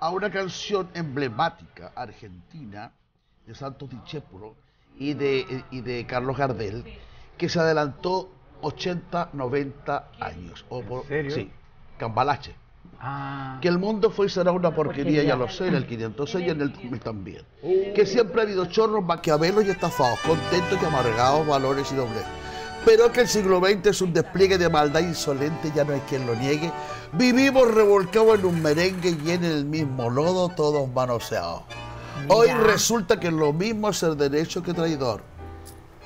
a una canción emblemática argentina de Santos Discépolo y de, y de Carlos Gardel, que se adelantó 80, 90 años. O por- ¿En serio? Sí, Cambalache. Ah. Que el mundo fue y será una porquería, Porquería. ya lo sé, en el 506 y en el 2000 también. Que siempre ha habido chorros, maquiavelos y estafados, contentos y amargados, valores y doblez. Pero que el siglo XX es un despliegue de maldad insolente, ya no hay quien lo niegue. Vivimos revolcados en un merengue y en el mismo lodo, todos manoseados. Hoy resulta que lo mismo es ser derecho que traidor.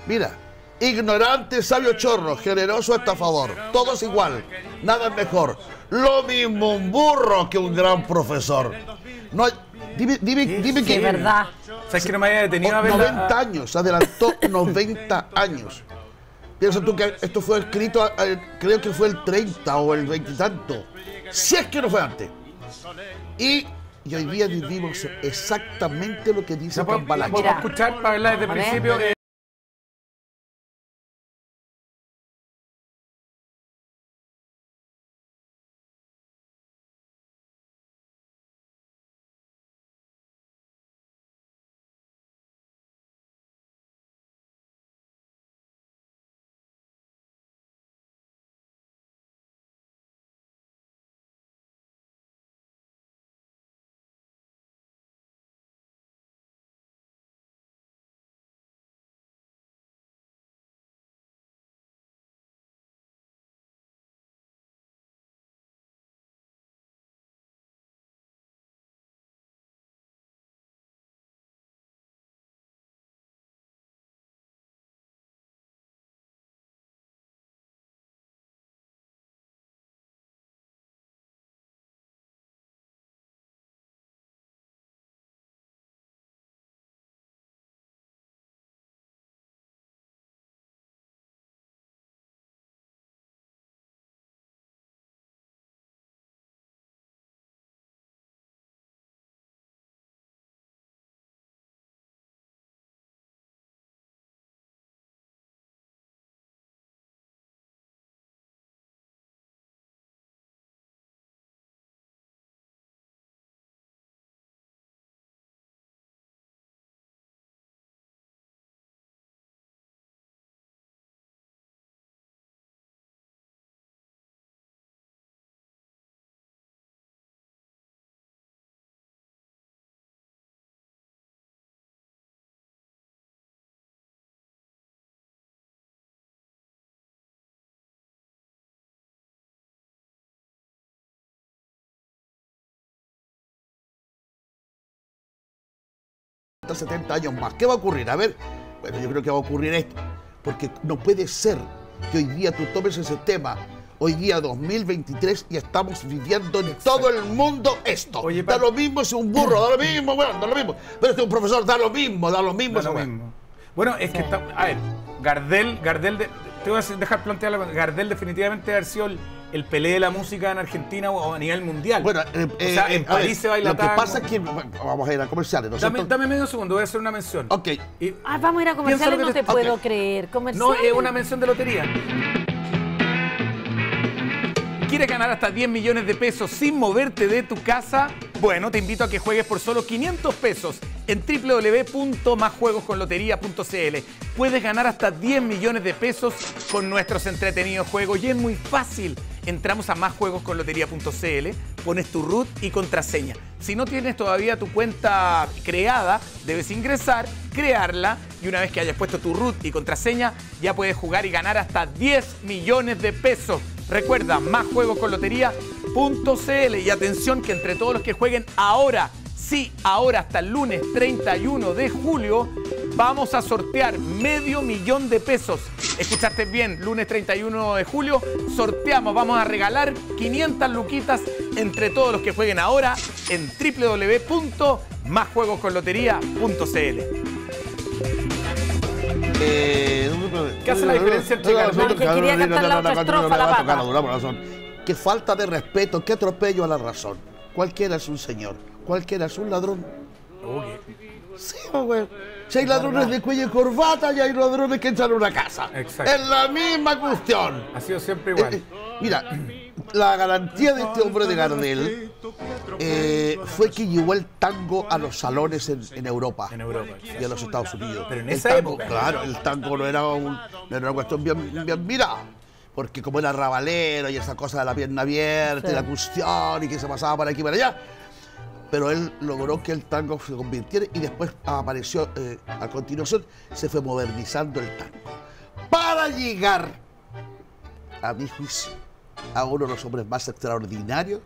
Mira, ignorante, sabio chorro, generoso estafador, todos igual, nada es mejor. Lo mismo un burro que un gran profesor. No, hay- dime, dime, dime Sí, que es verdad. ¿Sabes que no me había detenido a ver 90 años, se adelantó 90 años. Piensa tú que esto fue escrito, eh, creo que fue el 30 o el 20 y tanto. Si es que no fue antes. Y, y hoy día vivimos exactamente lo que dice ¿La puedo, Cambalache. la puedo escuchar para verla desde el A principio? Eh, hasta 70 años más. ¿Qué va a ocurrir? A ver, bueno, yo creo que va a ocurrir esto. Porque no puede ser que hoy día tú tomes ese tema, hoy día 2023, y estamos viviendo en todo el mundo esto. Oye, da lo mismo si un burro, da lo *clears throat* mismo, bueno, da lo mismo. Pero es un profesor, da lo mismo, da lo mismo. Da lo mismo. Bueno, es que está. A ver, Gardel, Gardel, de- te voy a dejar plantear algo. Gardel definitivamente haber sido el, el Pelé de la música en Argentina o a nivel mundial. Bueno, eh, o sea, eh, en París se baila Lo que tango. pasa es que vamos a ir a comerciales, ¿no es Dame, cierto? dame medio segundo, voy a hacer una mención. Ok. Y- Ah, vamos a ir a comerciales, no te te- puedo creer. no, Comerciales. es una mención de lotería. ¿Quieres ganar hasta 10 millones de pesos sin moverte de tu casa? Bueno, te invito a que juegues por solo 500 pesos en www.másjuegosconlotería.cl. Puedes ganar hasta 10 millones de pesos con nuestros entretenidos juegos y es muy fácil. Entramos a másjuegosconlotería.cl, pones tu root y contraseña. Si no tienes todavía tu cuenta creada, debes ingresar, crearla y una vez que hayas puesto tu root y contraseña, ya puedes jugar y ganar hasta 10 millones de pesos. Recuerda, másjuegosconlotería.cl y atención que entre todos los que jueguen ahora, sí, ahora hasta el lunes 31 de julio, vamos a sortear medio millón de pesos. Escuchaste bien, lunes 31 de julio, sorteamos, vamos a regalar 500 luquitas entre todos los que jueguen ahora en www.másjuegosconlotería.cl. Eh, ¿Qué hace la diferencia entre Porque quería cantar la otra estrofa, la pata. Qué falta de respeto, qué atropello a la razón. Cualquiera es un señor, cualquiera es un ladrón. Sí, güey. Si hay ladrones de cuello y corbata y hay ladrones que entran a una casa. Exacto. Es la misma cuestión. Ha sido siempre igual. Eh, eh, mira, la garantía de este hombre de Gardel eh, fue que llevó el tango a los salones en, en Europa, En Europa, y a los Estados Unidos. Pero en El esa tango, época. Claro, el tango no era, un- no era una cuestión bien, bien mirada. Porque como era rabalero y esa cosa de la pierna abierta y la cuestión y que se pasaba para aquí y para allá. Pero él logró que el tango se convirtiera y después apareció, eh, a continuación, se fue modernizando el tango. Para llegar, a mi juicio, a uno de los hombres más extraordinarios,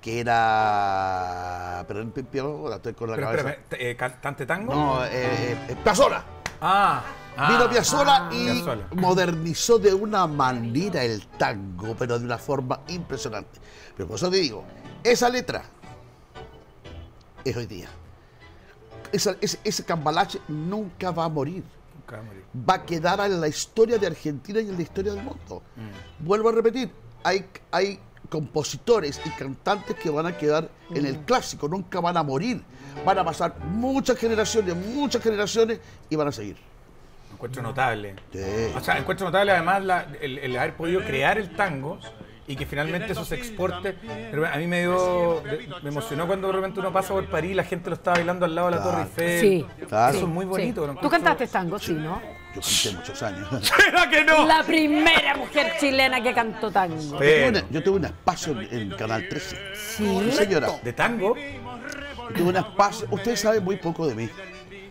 que era... Pero en Pimpio, la estoy con la Pero cabeza. eh, ¿cantante tango? No, eh, eh, Piazzolla. Ah, ah, Vino Piazzolla ah, y Piazzolla. modernizó de una manera el tango, pero de una forma impresionante. Pero por eso te digo, esa letra es hoy día. Esa- ese, ese cambalache nunca va a morir. Nunca va a morir. Va a quedar en la historia de Argentina y en la historia del mundo. Mm. Vuelvo a repetir, hay, hay compositores y cantantes que van a quedar en Mm. el clásico, nunca van a morir. Van a pasar muchas generaciones, muchas generaciones y van a seguir. Encuentro notable. Sí. O sea, encuentro notable además la- el, el haber podido crear el tango y que finalmente eso se exporte. Pero a mí me dio, me emocionó cuando de repente uno pasa por París y la gente lo estaba bailando al lado de la Torre Eiffel. Sí. Claro. Eso es muy Sí. bonito. lo Tú cantaste tango, sí, ¿no? Yo canté muchos años. *laughs* ¿Era que no? La primera mujer chilena que cantó tango. Yo tuve una- yo tuve un espacio en, en Canal 13. Sí. señora. ¿De tango? Yo tuve un espacio. Ustedes saben muy poco de mí.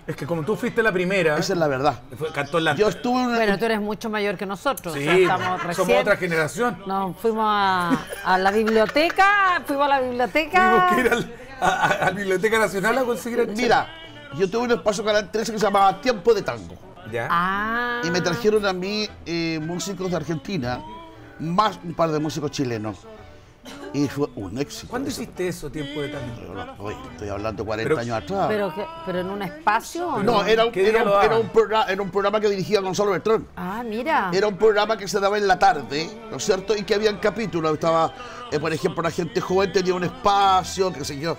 Es que como tú fuiste la primera, Esa es la verdad. fue- cantó en la... Yo estuve en una. Bueno, tú eres mucho mayor que nosotros. o Sí, sea, estamos somos otra generación. Nos fuimos a, a la biblioteca, fuimos a la Tuvimos biblioteca. que ir al- a, a- a la Biblioteca Nacional a conseguir el Mira, yo tuve un espacio Canal 13 que se llamaba Tiempo de Tango. Ya. Ah. Y me trajeron a mí eh, músicos de Argentina, más un par de músicos chilenos. Y fue un éxito. ¿Cuándo Eso. hiciste eso, tiempo de tango? Oye, estoy hablando 40 Pero- años atrás. Pero, que- pero en un espacio. ¿o no, era un, ¿Qué día era, un, era programa, era un programa que dirigía Gonzalo Bertrán. Ah, mira. Era un programa que se daba en la tarde, ¿no es cierto? Y que habían capítulos. Estaba, eh, por ejemplo, la gente joven tenía un espacio, qué sé yo.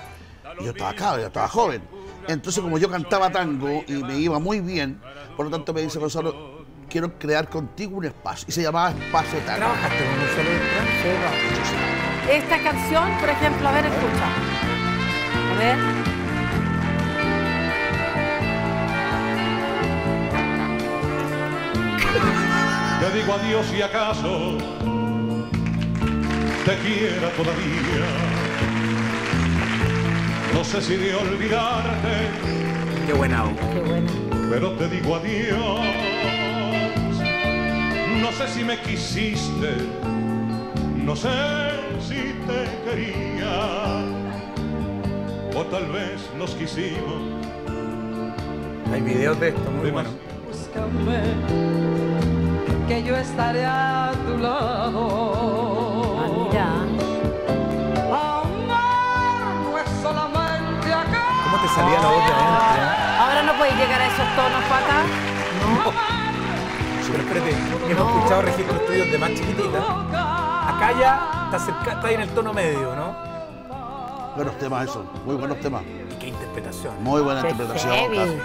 Y yo estaba acá, yo estaba joven. Entonces, como yo cantaba tango y me iba muy bien, por lo tanto me dice Gonzalo, quiero crear contigo un espacio. Y se llamaba Espacio Tango. ¿Trabajaste con? Sí, va. Esta canción, por ejemplo, a ver, escucha. A ver. Te digo adiós y acaso te quiera todavía. No sé si de olvidarte, Qué buena. Qué bueno. pero te digo adiós. No sé si me quisiste, no sé si te quería, o tal vez nos quisimos. Hay videos de esto, muy buenos. Búscame, que yo estaré a tu lado. Ah, mira. Amar no es solamente acá. ¿Cómo te salía la voz de adentro? eh? Ahora no podéis llegar a esos tonos para acá. Pero espérate, hemos escuchado registros tuyos de más chiquitita. Ya está, cerca, está ahí en el tono medio, ¿no? Buenos temas esos, muy buenos temas. Y qué interpretación. Muy buena Qué interpretación.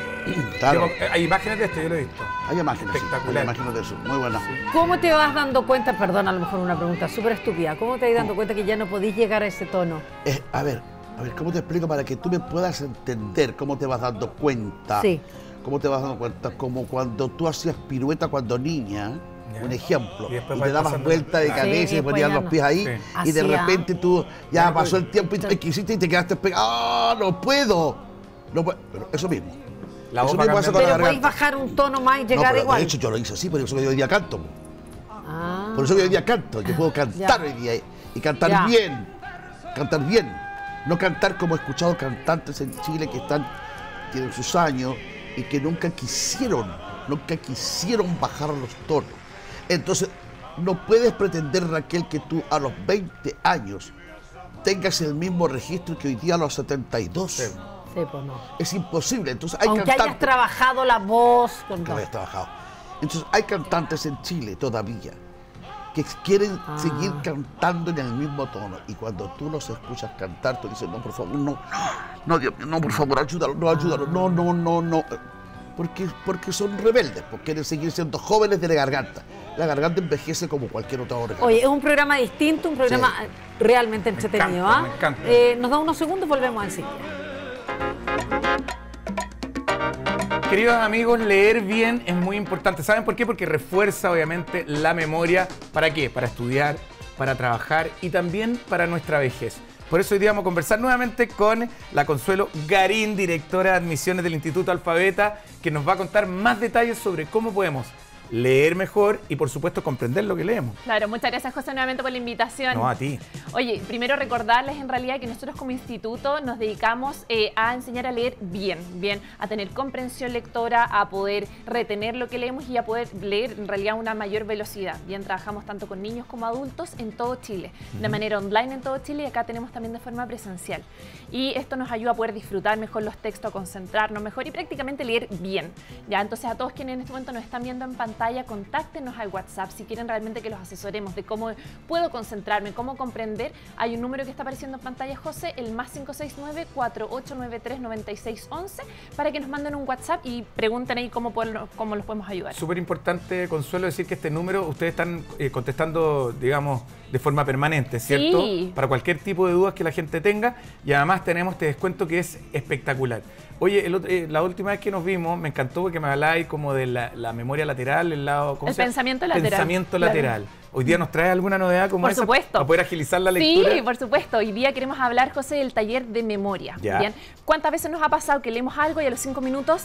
Claro. Hay imágenes de esto, yo lo he visto. Hay imágenes, sí, hay Espectacular. imágenes de eso. Muy buena. ¿Cómo te vas dando cuenta, perdón, a lo mejor una pregunta súper estúpida, ¿cómo te vas dando cuenta que ya no podís llegar a ese tono? Eh, a ver, a ver, ¿cómo te explico para que tú me puedas entender cómo te vas dando cuenta? Sí. ¿Cómo te vas dando cuenta? Como cuando tú hacías pirueta cuando niña, Un ejemplo, Y y, te dabas vuelta de. Sí, cabeza y y después ponías ya los no. pies ahí, Sí. y de Hacía- repente tú ya pasó el tiempo y tú quisiste y te quedaste pegado. ¡Ah, no puedo! No puedo. Pero eso mismo. La eso mismo hace con Pero podéis bajar un tono más y No, llegar pero igual. de hecho yo lo hice así, por eso que yo hoy día canto. Ah. Por eso que hoy día canto, yo puedo cantar Ya. hoy día y cantar Ya. bien, cantar bien. No cantar como he escuchado cantantes en Chile que están, tienen sus años y que nunca quisieron, nunca quisieron bajar los tonos. Entonces, no puedes pretender, Raquel, que tú a los 20 años tengas el mismo registro que hoy día a los 72. Sí. Sí, pues no. Es imposible. Entonces, hay Aunque hayas cantantes trabajado la voz con que todo. trabajado. Entonces, hay cantantes en Chile todavía que quieren Ah. seguir cantando en el mismo tono. Y cuando tú los escuchas cantar, tú dices, no, por favor, no, no, Dios mío, no, por favor, ayúdalo, no, ayúdalo, no, no, no, no. Porque, porque son rebeldes, porque quieren seguir siendo jóvenes de la garganta. La garganta envejece como cualquier otra órgano. Oye, es un programa distinto, un programa realmente entretenido. encanta, ¿ah? me encanta. Eh, nos da unos segundos, volvemos enseguida. Queridos amigos, leer bien es muy importante. ¿Saben por qué? Porque refuerza obviamente la memoria. ¿Para qué? Para estudiar, para trabajar y también para nuestra vejez. Por eso hoy día vamos a conversar nuevamente con la Consuelo Garín, directora de admisiones del Instituto Alfabeta, que nos va a contar más detalles sobre cómo podemos leer mejor y por supuesto comprender lo que leemos. Claro, muchas gracias José nuevamente por la invitación. No, a ti. Oye, primero recordarles en realidad que nosotros como instituto nos dedicamos eh, a enseñar a leer bien, bien, a tener comprensión lectora, a poder retener lo que leemos y a poder leer en realidad a una mayor velocidad. Bien, trabajamos tanto con niños como adultos en todo Chile, de manera online en todo Chile y acá tenemos también de forma presencial. Y esto nos ayuda a poder disfrutar mejor los textos, a concentrarnos mejor y prácticamente leer bien. Ya, entonces a todos quienes en este momento nos están viendo en pantalla, contáctenos al WhatsApp si quieren realmente que los asesoremos de cómo puedo concentrarme, cómo comprender. Hay un número que está apareciendo en pantalla, José, el más 569-4893-9611, para que nos manden un WhatsApp y pregunten ahí cómo los podemos ayudar. Súper importante, Consuelo, decir que este número ustedes están eh, contestando, digamos, de forma permanente, ¿cierto? Sí. Para cualquier tipo de dudas que la gente tenga. Y además tenemos este descuento que es espectacular. Oye, el otro- eh, la última vez que nos vimos, me encantó porque me habláis como de la, la memoria lateral, el lado... ¿cómo El se pensamiento lateral. Pensamiento Claro. lateral. Hoy día nos trae alguna novedad como Por esa supuesto. para poder agilizar la lectura. Sí, por supuesto. Hoy día queremos hablar, José, del taller de memoria. Ya. Bien. ¿Cuántas veces nos ha pasado que leemos algo y a los cinco minutos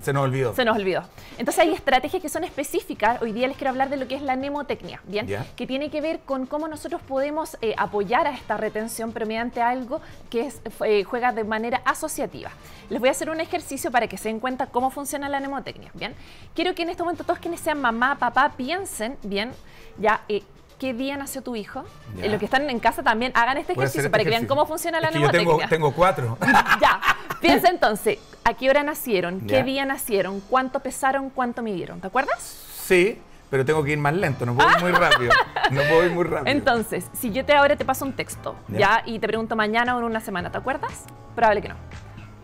Se nos olvidó. se nos olvidó? Entonces hay estrategias que son específicas. Hoy día les quiero hablar de lo que es la mnemotecnia, ¿bien? Que tiene que ver con cómo nosotros podemos eh, apoyar a esta retención, pero mediante algo que es, eh, juega de manera asociativa. Les voy a hacer un ejercicio para que se den cuenta cómo funciona la mnemotecnia, ¿bien? Quiero que en este momento todos quienes sean mamá, papá, piensen, ¿bien? Ya, eh, ¿qué día nació tu hijo? Ya. Eh, los que están en casa también hagan este ejercicio este para que vean ejercicio. cómo funciona la Es que yo tengo, tengo cuatro. *laughs* Ya, *laughs* piensa entonces, ¿a qué hora nacieron? ¿Qué Ya. día nacieron? ¿Cuánto pesaron? ¿Cuánto midieron? ¿Te acuerdas? sí, pero tengo que ir más lento, no puedo ir muy rápido. *laughs* No puedo ir muy rápido. Entonces, si yo te ahora te paso un texto, Ya. ¿ya? Y te pregunto mañana o en una semana, ¿te acuerdas? Probable que no.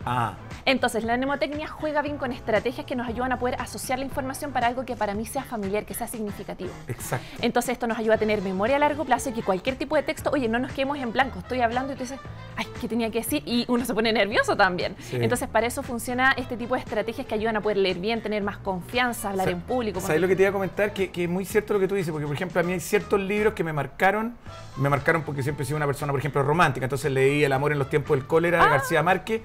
Ah, Entonces, la mnemotecnia juega bien con estrategias que nos ayudan a poder asociar la información para algo que para mí sea familiar, que sea significativo. exacto. Entonces, esto nos ayuda a tener memoria a largo plazo y que cualquier tipo de texto, oye, no nos quedemos en blanco. Estoy hablando y tú dices, ay, ¿qué tenía que decir? Y uno se pone nervioso también. Sí. Entonces, para eso funciona este tipo de estrategias que ayudan a poder leer bien, tener más confianza, hablar en público. ¿Sabes lo que te iba a comentar? Que, que es muy cierto lo que tú dices, porque por ejemplo a mí hay ciertos libros que me marcaron, me marcaron porque siempre he sido una persona, por ejemplo, romántica, entonces leí El amor en los tiempos del cólera Ah. de García Márquez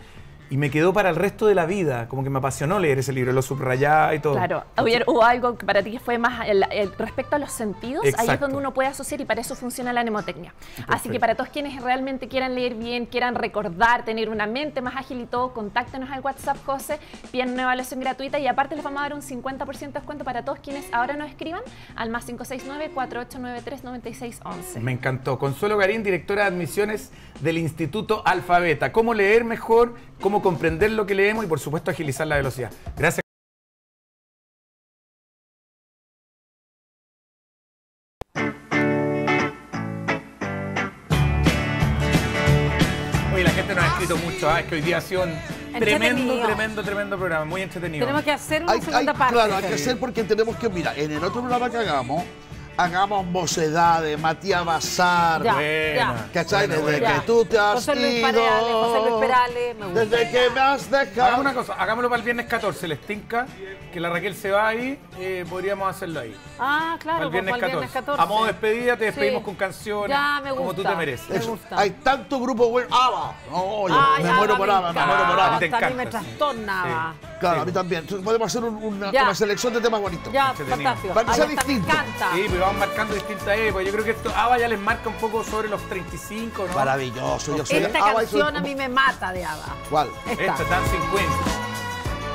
y me quedó para el resto de la vida, como que me apasionó leer ese libro, lo subrayaba y todo. Claro, hubo algo que para ti que fue más el- el- respecto a los sentidos, ahí es donde uno puede asociar y para eso funciona la mnemotecnia. Así Perfecto. que para todos quienes realmente quieran leer bien, quieran recordar, tener una mente más ágil y todo, contáctenos al WhatsApp, José, piden una evaluación gratuita y aparte les vamos a dar un 50% de descuento para todos quienes ahora nos escriban al más 569-4893-9611. Me encantó. Consuelo Garín, directora de admisiones del Instituto Alfabeta. Cómo leer mejor, cómo comprender lo que leemos y por supuesto agilizar la velocidad. Gracias. Oye, la gente nos ha escrito mucho, ah, es que hoy día ha sido un, Tremendo, tremendo, tremendo programa, muy entretenido. Tenemos que hacer una Hay- segunda hay- parte. Claro, hay que hacer porque tenemos que, mira, en el otro programa que hagamos, hagamos mocedades, Matías Bazar, Ya, ya. ¿cachai? Bueno, Desde bueno. que tú te has José Luis ido, Perales, José Luis Perales, me gusta. desde que me has dejado. Hagamos una cosa, hagámoslo para el viernes 14, les tinca, que la Raquel se va ahí, eh, podríamos hacerlo ahí. Ah, Para claro, el viernes, pues, para el 14. viernes 14. A modo de despedida te despedimos Sí. con canciones, Ya, me como tú gusta. te mereces. Me gusta. Hay tanto grupo bueno. ¡Aba! No, yo Ay, me Ava, muero por Ava, me muero por Ava. ti te Hasta a mí me encanta, sí. trastorna. Ava. Claro, a mí también. Entonces podemos hacer un- una, una selección de temas bonitos. Ya, fantástico. Para que sea está, me distinto. encanta. Sí, pues vamos marcando distintas épocas. Yo creo que esto ABBA ya les marca un poco sobre los 35, ¿no? Maravilloso. Yo soy Esta soy canción a mí me mata de Ava. ¿Cuál? Esta. Esta.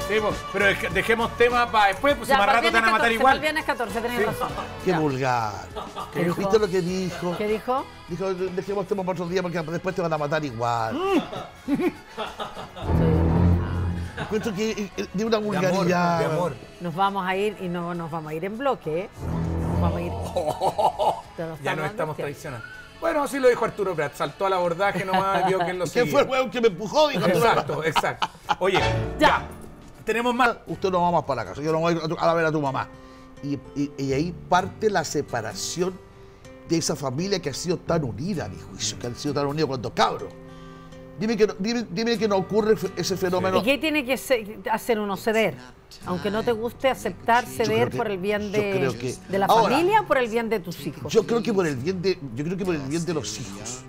Sí, pues, pero dej- dejemos temas para después, pues si Ya, más para rato te van a matar 14, igual. el viernes 14, tenés Sí. razón. Qué Ya. vulgar. ¿Qué dijo? ¿Viste lo que dijo? ¿Qué dijo? Dijo, dejemos temas para otro día porque después te van a matar igual. *laughs* Encuentro que eh, de una De amor, vulgaridad. de amor. Nos vamos a ir y no nos vamos a ir en bloque. ¿eh? *laughs* Ya nos estamos traicionando. Bueno, así lo dijo Arturo Prat. Saltó al abordaje nomás, vio que lo *laughs* ¿Quién fue el weón que me empujó? Dijo Arturo Prat. Exacto, exacto. Oye, ya. Tenemos más. Usted no va más para la casa, yo no voy a, tu- a ver a tu mamá. Y, y- y ahí parte la separación de esa familia que ha sido tan unida, a mi juicio, que han sido tan unidos cuando cabros. Dime que no, dime, dime que no ocurre ese fenómeno. ¿Y qué tiene que hacer uno? Ceder. Aunque no te guste aceptar, ceder que- por el bien de, creo que- de la Ahora, familia o por el bien de tus hijos. Yo creo que por el bien de, yo creo que por el bien de los hijos.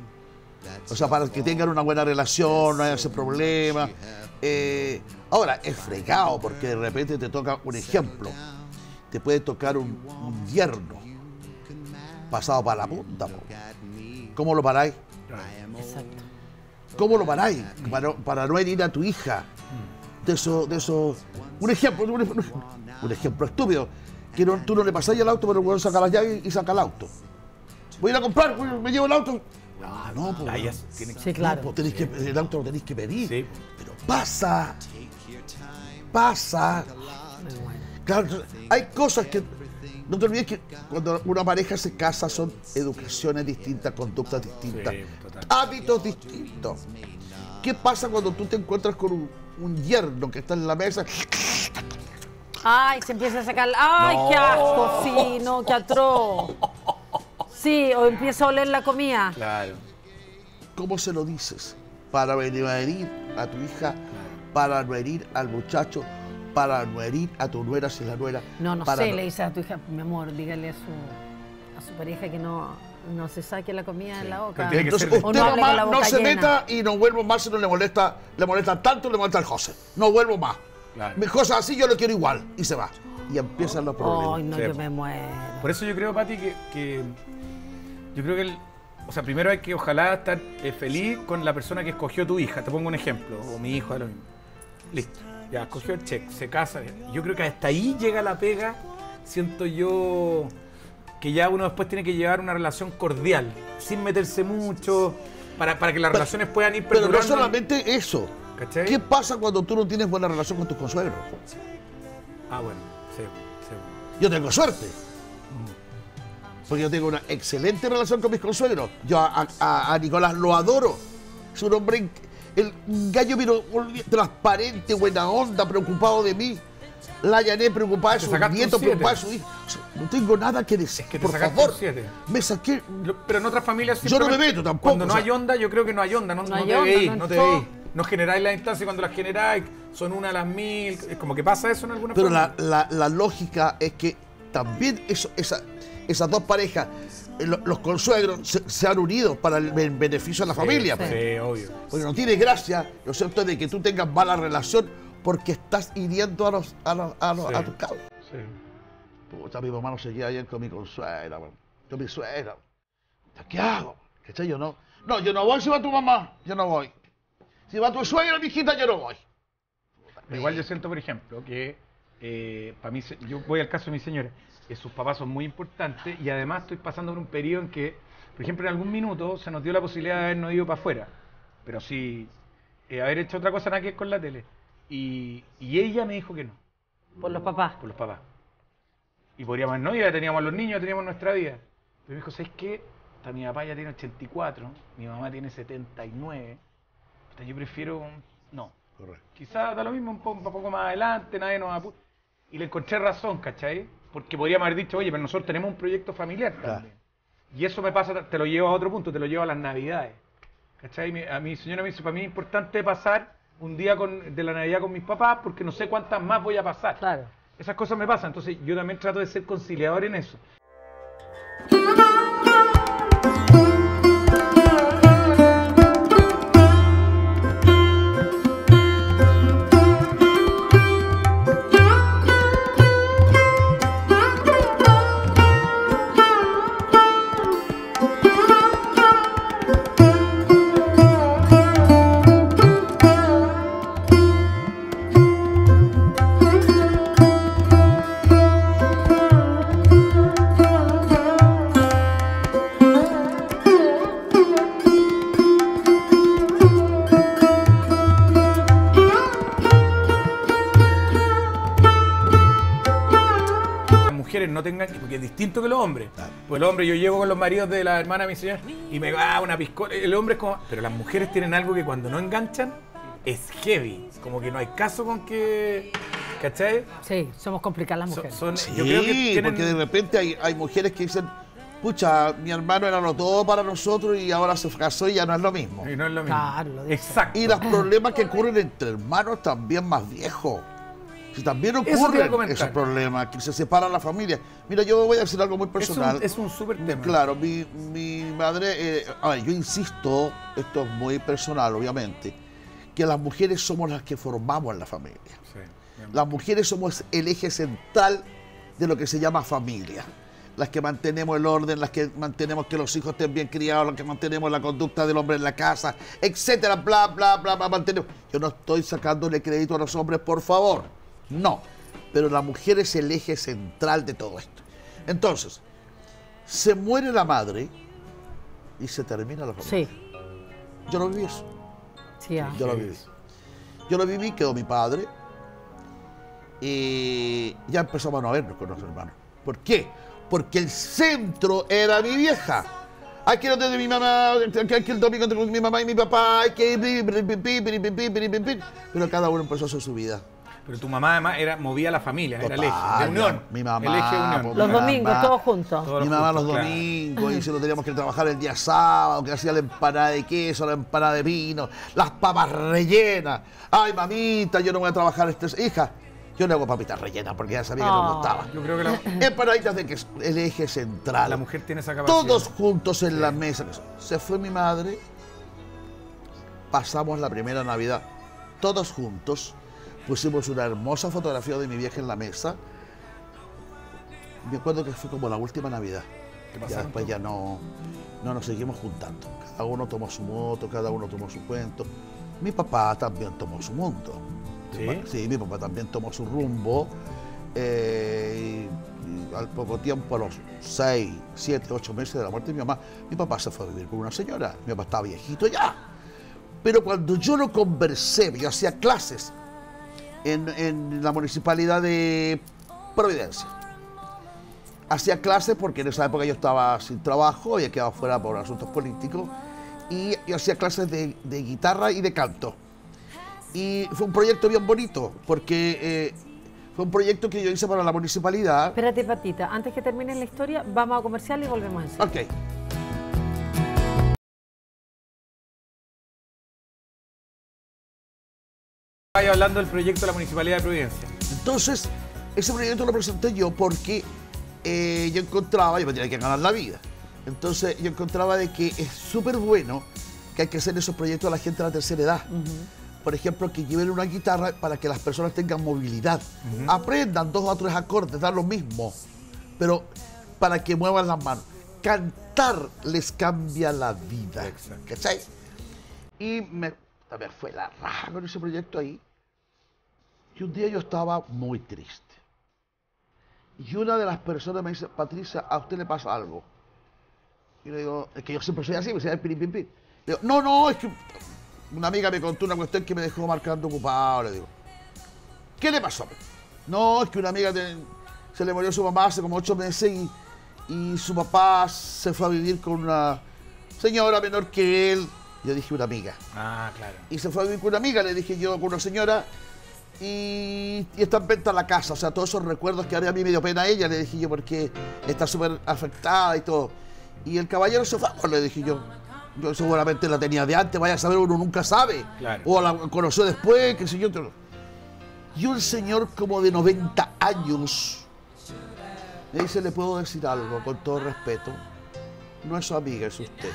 O sea, para que tengan una buena relación, no haya ese problema. Eh, ahora, es fregado porque de repente te toca un ejemplo. Te puede tocar un, un yerno pasado para la punta. po. ¿Cómo lo paráis? Exacto. ¿Cómo lo paráis? Para, para no herir a tu hija. De eso, de eso. Un ejemplo, un, ej- un ejemplo estúpido. Que no- tú no le pasáis el auto, pero el weón saca las llaves y saca el auto. Voy a ir a comprar, me llevo el auto. Ah, no, pues. Ah, tiene que- Sí, claro. No, pues tenéis que, el auto lo tenéis que pedir. Sí. Pero pasa. Pasa. Claro, hay cosas que. No te olvides que cuando una pareja se casa son educaciones distintas, conductas distintas, Sí, hábitos distintos. ¿Qué pasa cuando tú te encuentras con un, un yerno que está en la mesa? Ay, se empieza a sacar. ¡Ay, qué asco! Sí, no, qué atroz. Sí, o empieza a oler la comida. Claro. ¿Cómo se lo dices? Para no herir a tu hija, para no herir al muchacho, para no herir a tu nuera si la nuera. No, no para sé, le dice a tu hija, mi amor, dígale a su, a su pareja que no, no se saque la comida en la boca. Pero tiene que Entonces usted no mamá no se llena. meta y no vuelvo más si no le molesta, le molesta tanto, le molesta al José. No vuelvo más. Claro. Mi cosas así yo lo quiero igual. Y se va. Y empiezan los problemas. Ay, no, Sí. yo me muero. Por eso yo creo, Pati, que, que- yo creo que el, o sea, primero hay que ojalá estar eh, feliz con la persona que escogió tu hija. Te pongo un ejemplo, o mi hijo, lo mismo. Listo, ya escogió el check, se casa. Yo creo que hasta ahí llega la pega. Siento yo que ya uno después tiene que llevar una relación cordial, sin meterse mucho, para, para que las relaciones puedan ir Pero no solamente eso. ¿Cachai? ¿Qué pasa cuando tú no tienes buena relación con tus consuegros? Ah, bueno, sí, sí. Yo tengo suerte. Porque yo tengo una excelente relación con mis consuegros. Yo a, a- a Nicolás lo adoro. Es un hombre, el gallo pero olvi- transparente, buena onda, preocupado de mí. La Yané preocupada de nietos, siete. preocupada de su hijo. No tengo nada que decir. Es que te por favor. Me saqué. Pero en otras familias Yo no me meto tampoco, Cuando no o sea. hay onda, yo creo que no hay onda. No, No no hay te onda, veís, no no es te veís. No generáis la instancia y cuando las generáis son una a las mil. Es como que pasa eso en alguna Pero forma. la, la- la lógica es que también eso, esa- esas dos parejas, los consuegros, se, se han unido para el ben- beneficio de la familia. pues. Sí, obvio. Porque no tiene gracia, ¿no es cierto?, de que tú tengas mala relación porque estás hiriendo a, los, a, los- a, los- Sí. a tus cabros. Sí. Puta, mi mamá no seguía ayer con mi consuegra, man. con mi suegra. ¿Qué hago? ¿Cachai? Yo no. No, yo no voy si va tu mamá, yo no voy. Si va tu suegra, mi hijita, yo no voy. Igual yo siento, por ejemplo, que eh, para mí, se- yo voy al caso de mi señora, que sus papás son muy importantes y además estoy pasando por un periodo en que, por ejemplo, en algún minuto se nos dio la posibilidad de habernos ido para afuera, pero sí eh, haber hecho otra cosa nada que ver con la tele. Y, y ella me dijo que no, Por los papás. por los papás. Y podríamos no, ya teníamos a los niños, teníamos nuestra vida. Pero me dijo, ¿sabes qué? Puta, mi papá ya tiene 84, mi mamá tiene 79. Puta, yo prefiero... un- No, Quizás da lo mismo un poco, un poco más adelante, nadie nos apu- Y le encontré razón, ¿cachai? Porque podríamos haber dicho, oye, pero nosotros tenemos un proyecto familiar también. Y eso me pasa, te lo llevo a otro punto, te lo llevo a las navidades. ¿Cachai? A mi señora me dice, para mí es importante pasar un día con- de la Navidad con mis papás porque no sé cuántas más voy a pasar. Claro. Esas cosas me pasan, entonces yo también trato de ser conciliador en eso. Mujeres no tengan, porque es distinto que los hombres. Pues los hombres, yo llego con los maridos de la hermana de mi señora y me va una piscola. El hombre es como. Pero las mujeres tienen algo que cuando no enganchan es heavy. Como que no hay caso con que. ¿Cachai? Sí, somos complicadas las mujeres. Son, Sí, yo creo que tienen. porque de repente hay, hay mujeres que dicen, pucha, mi hermano era lo todo para nosotros y ahora se casó y ya no es lo mismo. Y no es lo mismo. Claro, lo dice. Exacto. Y los problemas que ocurren entre hermanos también más viejos. Si también Eso te iba a ocurren comentar. esos problemas, que se separan la familia. Mira, yo voy a decir algo muy Es personal. un, es un súper tema. Claro, mi, mi madre, eh, a ver, yo insisto, esto es muy personal, obviamente, que las mujeres somos las que formamos la familia. Sí. Las mujeres somos el eje central de lo que se llama familia. Las que mantenemos el orden, las que mantenemos que los hijos estén bien criados, las que mantenemos la conducta del hombre en la casa, etcétera, bla, bla, bla, bla, mantenemos. Yo no estoy sacándole crédito a los hombres, por favor. No, pero la mujer es el eje central de todo esto. Entonces, se muere la madre y se termina la familia. Sí. Yo lo viví eso. Sí, ah. Yo lo viví. Yo lo viví, quedó mi padre y ya empezamos a no vernos con nuestros hermanos. ¿Por qué? Porque el centro era mi vieja. Hay que ir donde mi mamá, hay que el domingo con mi mamá y mi papá, hay que ir, pero cada uno empezó a hacer su vida. Pero tu mamá además era, movía a la familia, era el eje de unión. mi mamá, El eje de unión. pues, Los mi domingos, todos juntos. Todos Mi los mamá los claro. domingos, y si no teníamos que trabajar el día sábado, que hacía la empanada de queso, la empanada de vino, las papas rellenas. Ay, mamita, yo no voy a trabajar este... Hija, yo no hago papitas rellenas porque ya sabía que no me Ah. gustaba. Yo creo que la, Empanaditas de queso, el eje central. la mujer tiene esa capacidad. Todos juntos en la mesa. Se fue mi madre, pasamos la primera Navidad, todos juntos, pusimos una hermosa fotografía de mi vieja en la mesa. Me acuerdo que fue como la última Navidad. Ya después ya no, no nos seguimos juntando. Cada uno tomó su moto, cada uno tomó su cuento. Mi papá también tomó su mundo. ¿Sí? Sí, mi papá también tomó su rumbo. eh, y, y al poco tiempo, a los 6, 7, 8 meses de la muerte de mi mamá, mi papá se fue a vivir con una señora. Mi papá estaba viejito ya. Pero cuando yo lo conversé, yo hacía clases en, en la municipalidad de Providencia. Hacía clases porque en esa época yo estaba sin trabajo, había quedado fuera por asuntos políticos, y yo hacía clases de, de guitarra y de canto. Y fue un proyecto bien bonito, porque eh, fue un proyecto que yo hice para la municipalidad. Espérate, Patita, antes que termine la historia, vamos a comercial y volvemos a Ok. Vaya hablando del proyecto de la Municipalidad de Providencia. Entonces, ese proyecto lo presenté yo porque eh, yo encontraba, yo me tenía que ganar la vida. Entonces, yo encontraba de que es súper bueno que hay que hacer esos proyectos a la gente de la tercera edad. Por ejemplo, que lleven una guitarra para que las personas tengan movilidad. Aprendan dos o tres acordes, da lo mismo, pero para que muevan las manos. Cantar les cambia la vida. ¿Cachai? Y me, a ver, fue la raja con ese proyecto ahí. Y un día yo estaba muy triste. Y una de las personas me dice, Patricia, a usted le pasa algo. Y le digo, es que yo siempre soy así, me dice, pim, pim, pim. Le digo, no, no, es que una amiga me contó una cuestión que me dejó marcando ocupado. Le digo, ¿qué le pasó? No, es que una amiga se le murió su mamá hace como ocho meses y, y su papá se fue a vivir con una señora menor que él. Yo dije una amiga. Ah, claro. Y se fue a vivir con una amiga, le dije yo, con una señora, y, y está en venta la casa. O sea, todos esos recuerdos que ahora a mí me dio pena a ella, le dije yo, porque está súper afectada y todo. Y el caballero se fue, pues, le dije yo. Yo seguramente la tenía de antes, vaya a saber, uno nunca sabe. Claro. O la conoció después, qué sé yo. Y un señor como de 90 años me dice, le puedo decir algo, con todo respeto. No es su amiga, es usted.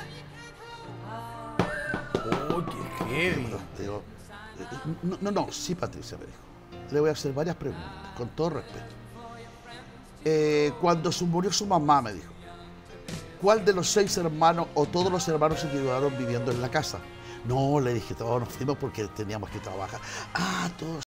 Oh, No, no, sí, Patricia, me dijo. Le voy a hacer varias preguntas, con todo respeto. Eh, cuando su- murió su mamá, me dijo, ¿cuál de los seis hermanos o todos los hermanos se quedaron viviendo en la casa? No, le dije, todos nos fuimos porque teníamos que trabajar. Ah, todos.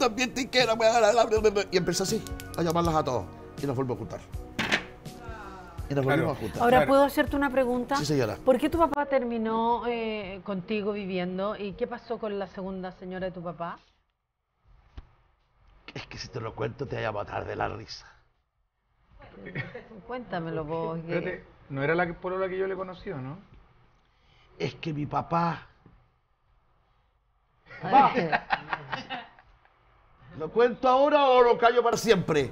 También la- Y empezó así, a llamarlas a todos. Y nos volvimos a juntar. Y nos volvimos a juntar. Ahora, ¿puedo hacerte una pregunta? Sí, señora. ¿Por qué tu papá terminó eh, contigo viviendo y qué pasó con la segunda señora de tu papá? Es que si te lo cuento te voy a matar de la risa. Cuéntamelo vos. Espérate, no era la que, por la que yo le conocí, ¿o ¿no? Es que mi papá. *laughs* ¿Lo cuento ahora o lo callo para siempre?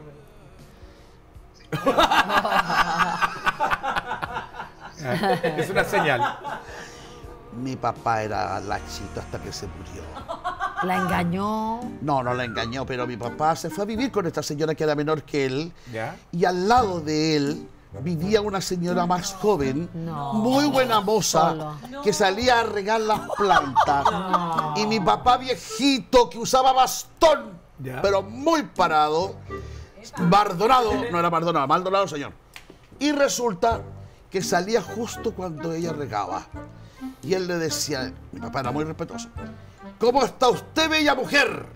*laughs* Es una señal. Mi papá era lachito hasta que se murió. La engañó. No, no la engañó, pero mi papá se fue a vivir con esta señora que era menor que él. ¿Ya? Y al lado de él vivía una señora más joven, No. muy buena moza, que salía a regar las plantas. Y mi papá viejito que usaba bastón, Ya. pero muy parado, Mardonado, no era Mardonado, Maldonado señor. Y resulta que salía justo cuando ella regaba. Y él le decía, mi papá era muy respetuoso, ¿cómo está usted, bella mujer?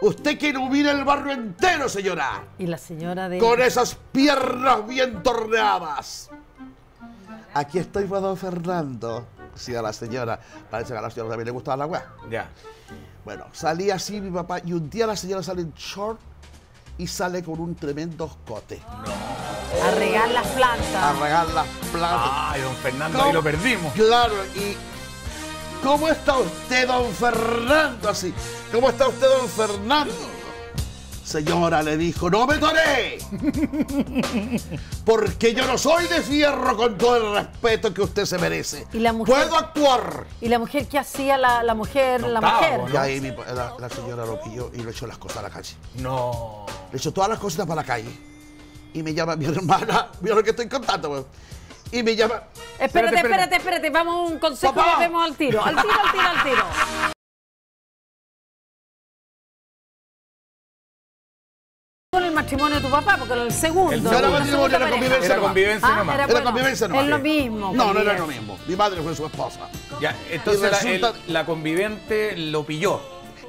Usted que ilumina el barrio entero, señora Y la señora de... con esas piernas bien torneadas. Aquí estoy para don Fernando, decía la señora. Parece que a la señora también le gustaba la weá. Ya. Bueno, salía así mi papá y un día la señora sale en short y sale con un tremendo escote. A regar las plantas. A regar las plantas. Ay, don Fernando, ahí lo perdimos. Claro, y ¿cómo está usted, don Fernando? Así, ¿cómo está usted, don Fernando? Señora, le dijo, no me toré. *laughs* Porque yo no soy de fierro con todo el respeto que usted se merece. Y la mujer- Puedo actuar. ¿Y la mujer qué hacía la, la mujer? la mujer. Y ahí mi- la, la señora lo pilló y le echó las cosas a la calle. No. Le echó todas las cositas para la calle. Y me llama mi *laughs* hermana, mira lo que estoy contando, weón. Y me llama, Espérate, espérate, espérate, Vamos a un consejo Papá. y volvemos al tiro. Al tiro, al tiro, al tiro. *laughs* matrimonio de tu papá, porque era el segundo. El No era segundo. matrimonio, era pareja. convivencia Era nomás. convivencia Ah, nomás. era- Era bueno, convivencia nomás. es lo mismo, No, no era lo mismo. Mi madre fue su esposa. Ya, entonces la, resulta- el- la conviviente lo pilló.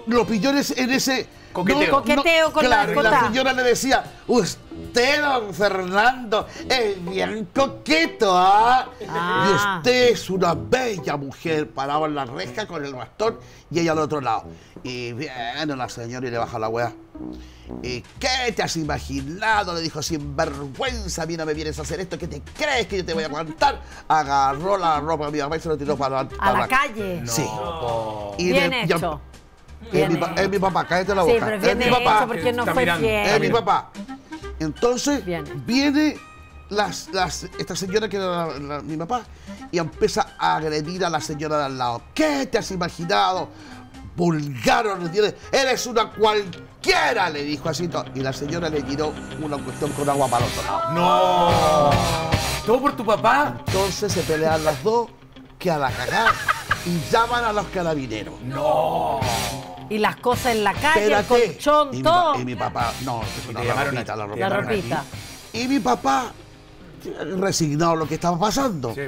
Lo pilló en ese... en ese- Coqueteo. Coqueteo con la claro, y la señora le decía, usted, don Fernando, es bien coqueto, ¿ah? Ah. Y usted es una bella mujer, parado en la reja con el bastón y ella al otro lado. Y viene la señora y le baja la weá. ¿Y qué te has imaginado? Le dijo, sin vergüenza, a mí no me vienes a hacer esto, ¿qué te crees que yo te voy a aguantar? Agarró la ropa de mi mamá y se lo tiró para, A para la calle. Sí. Y Bien le- ya- hecho. es, mi, es mi papá, cállate la Sí, boca. pero es mi hecho papá. porque no fue fiel. Es mi papá. Entonces Bien. viene las, las, esta señora que era la- la- mi papá y empieza a agredir a la señora de al lado. ¿Qué te has imaginado? Vulgar, ordinaria, eres una cualquiera, le dijo así. todo. Y la señora le tiró una cuestión con agua para el otro lado. No. ¿Todo por tu papá? Entonces se pelean las dos, que a la cagada, y llaman a los carabineros. No. Y las cosas en la calle, el Espérate. colchón, y mi, todo. pa- y mi papá, no, ropita, a- la ropita. La ropita. Y mi papá, resignado a lo que estaba pasando, Sí.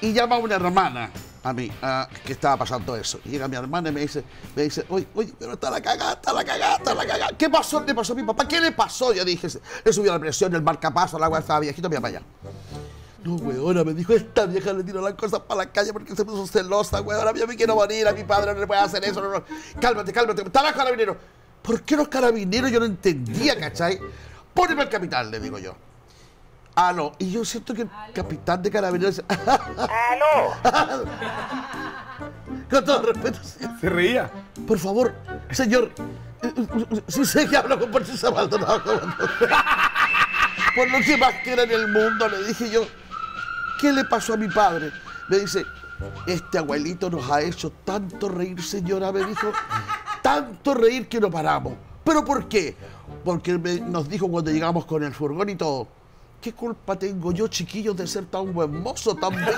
y llama a una hermana a mí, a- que estaba pasando eso. Llega mi hermana y me dice, me dice, oye, oye, pero está la cagada, está la cagada, está la cagada. ¿Qué pasó? ¿Le pasó a mi papá? ¿Qué le pasó? Yo dije, le subió la presión, el marcapaso, el agua estaba viejito, mira para allá. No, weona, me dijo, esta vieja le tiró las cosas para la calle porque se puso celosa, weona, yo me quiero morir, a mi padre no le puede hacer eso, no, no. Cálmate, cálmate, está los carabineros. ¿Por qué los carabineros? Yo no entendía, ¿cachai? Póneme el capitán, le digo yo. Aló, y yo siento que el capitán de carabineros... dice, ¡Aló! *laughs* Con todo respeto, sí. Se reía. por favor, señor, eh, eh, si sé que hablo con Patricia Maldonado, como no. *laughs* por lo que más quiera en el mundo, le dije yo, ¿qué le pasó a mi padre? Me dice, este abuelito nos ha hecho tanto reír, señora, me dijo, tanto reír que no paramos. ¿Pero por qué? Porque me- nos dijo cuando llegamos con el furgón y todo, ¿qué culpa tengo yo, chiquillos, de ser tan buen mozo, tan bello? *laughs*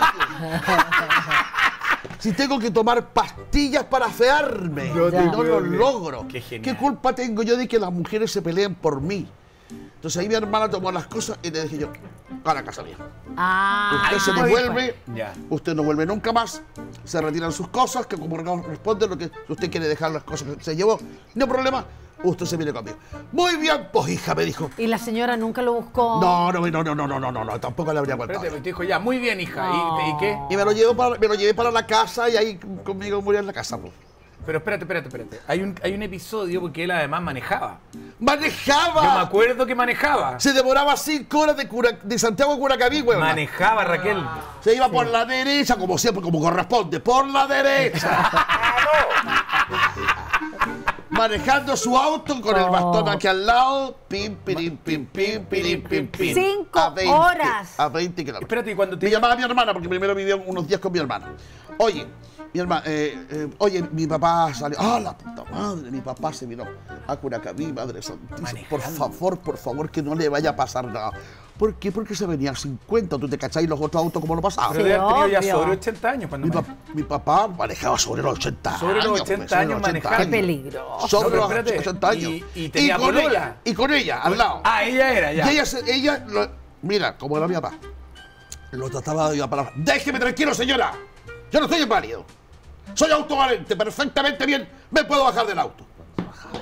si tengo que tomar pastillas para afearme No no lo logro. Qué genial. ¿Qué culpa tengo yo de que las mujeres se peleen por mí? Entonces ahí mi hermana tomó las cosas y le dije yo, a la casa mía. Ah, Usted se devuelve, Ya. usted no vuelve nunca más, se retiran sus cosas, que como corresponde, lo que si usted quiere dejar las cosas que se llevó, no hay problema, usted se viene conmigo. Muy bien, pues hija, me dijo. ¿Y la señora nunca lo buscó? No, no, no, no, no, no, no, no, tampoco le habría aguantado. Espérate, te dijo ya, muy bien, hija. ¿Y, ¿Y, qué? Y me lo, llevo me lo llevé para la casa y ahí conmigo murió en la casa, pues. Pero espérate, espérate, espérate. Hay un, hay un episodio porque él además manejaba. ¡Manejaba! Yo me acuerdo que manejaba. Se demoraba cinco horas de, cura, de Santiago a Curacaví, güey. Manejaba, Raquel. Se iba por la derecha, como siempre, como corresponde. ¡Por la derecha! *laughs* Ah, Manejando su auto con el bastón aquí al lado. Pim, pirim, pim, pim, pirim, pim, pim. Cinco A 20, horas. A 20 kilómetros. Espérate, y cuando te Me llamaba mi hermana, porque primero vivió unos días con mi hermana. Oye, mi hermana, eh, eh, oye, mi papá salió. ¡Ah, la puta madre! Mi papá se vino a Curacaví, madre santísima. Por favor, por favor, que no le vaya a pasar nada. ¿Por qué? Porque se venía a 50. ¿Tú te cacháis los otros autos como lo pasaban? Pero haber tenido ya sobre 80 años cuando Mi, pap- mi papá manejaba sobre los 80 Sobre los años. 80 pues, sobre años los 80 manejando. Qué peligroso. Sobre No, los espérate, 80 años. y- y tenía con polola. ella. Y con ella, al lado. Ah, ella era, ya. Y ella, ella lo- mira, como era mi papá, lo trataba de palabra. Déjeme tranquilo, señora. Yo no estoy inválido. Soy autovalente, perfectamente bien. Me puedo bajar del auto. Bajaba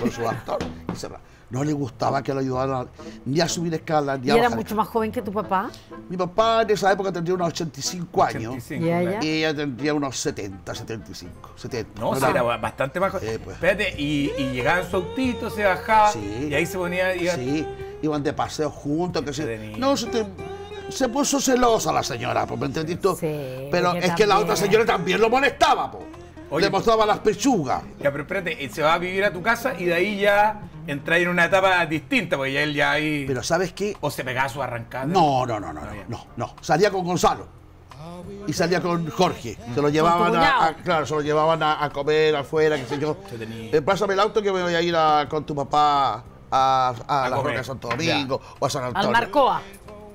Con su bastón y va. No le gustaba que lo ayudaran ni a subir escalas ni ¿Y a era bajar mucho más joven que tu papá? mi papá en esa época tendría unos 85 años 85, ¿Y ella? y ella tendría unos 70, 75, 70. No, sí, era- era bastante más joven. Sí, pues. Espérate, y, y llegaba en su autito, se bajaba, Sí. y ahí se ponía... iba- Sí, iban de paseo juntos, que se... No, se, te- se puso celosa la señora, pues, ¿me entendiste? tú? Sí, Pero es que la otra señora también lo molestaba, pues. Oye, Le mostraba las pechugas. Ya, pero espérate, eh, se va a vivir a tu casa y de ahí ya entra en una etapa distinta, porque ya él ya ahí... Pero ¿sabes qué? O se pegaba su arrancada. No, no, no, no, no, no, no. Salía con Gonzalo. Y salía con Jorge. Se lo llevaban a, claro, se lo llevaban a, a comer afuera, qué sé yo. Eh, pásame el auto que me voy a ir a- con tu papá a, a, A la. Roca de Santo Domingo o a San Antonio. Al Marcoa.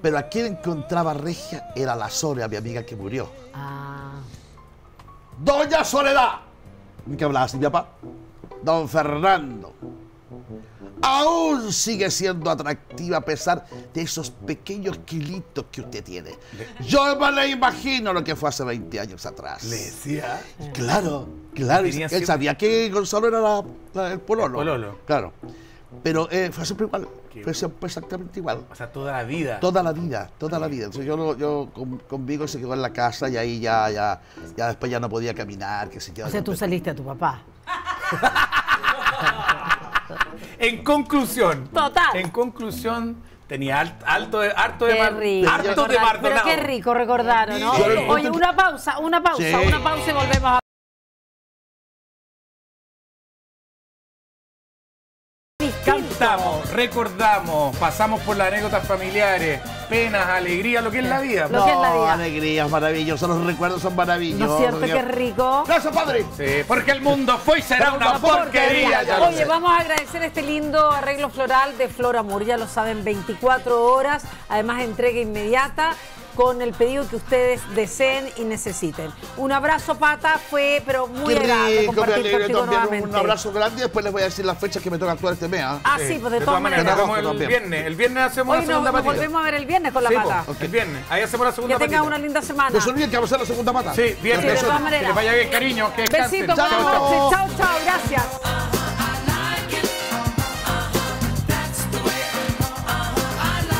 Pero a quien encontraba regia era la Sonia, mi amiga que murió. Ah. Doña Soledad. ¿Qué hablaba así, mi papá? Don Fernando. aún sigue siendo atractiva a pesar de esos pequeños kilitos que usted tiene. Yo me le imagino lo que fue hace 20 años atrás. Le decía. Claro, claro. Él siempre- sabía que Gonzalo era la- la- el pololo. El pololo. Claro. Pero eh, fue siempre igual. Fue siempre exactamente igual. O sea, toda la vida. Toda la vida, toda la vida. Entonces yo, yo con- conmigo se quedó en la casa y ahí ya, ya, ya después ya no podía caminar, que se O sea, tú saliste a tu papá. *laughs* En conclusión. Total. En conclusión, tenía alt- alto de, harto de, mar- rico. harto de Pero Mardonado. qué rico recordar, ¿no? Sí. Oye, una pausa, una pausa, Sí. una pausa y volvemos a. Cantamos, recordamos, pasamos por las anécdotas familiares, penas, alegrías, lo que es la vida. Lo que es la vida. alegrías maravillosos, los recuerdos son maravillosos. ¿No es cierto que es rico? Gracias, padre. Sí, porque el mundo fue y será una porquería. ya Oye, vamos a agradecer este lindo arreglo floral de Flor Amor. Ya lo saben, 24 horas. Además, entrega inmediata con el pedido que ustedes deseen y necesiten. Un abrazo, Pata. Fue, pero muy Qué agradable rico, compartir contigo también. nuevamente. Un abrazo grande y después les voy a decir las fechas que me toca actuar este mes. ¿ah? Ah, sí, pues de todas maneras. Nos vemos Agosto el viernes. El viernes hacemos Hoy la nos, segunda nos patita. volvemos a ver el viernes con la Sí, Pata. el viernes. Ahí hacemos la segunda Que tengan una linda semana. No se olviden que vamos a hacer la segunda pata. Sí, viernes. Sí, de todas Que maneras. les vaya bien, cariño. Que. Besitos, Chao, buenas chao. noches. Chao, chao. Gracias.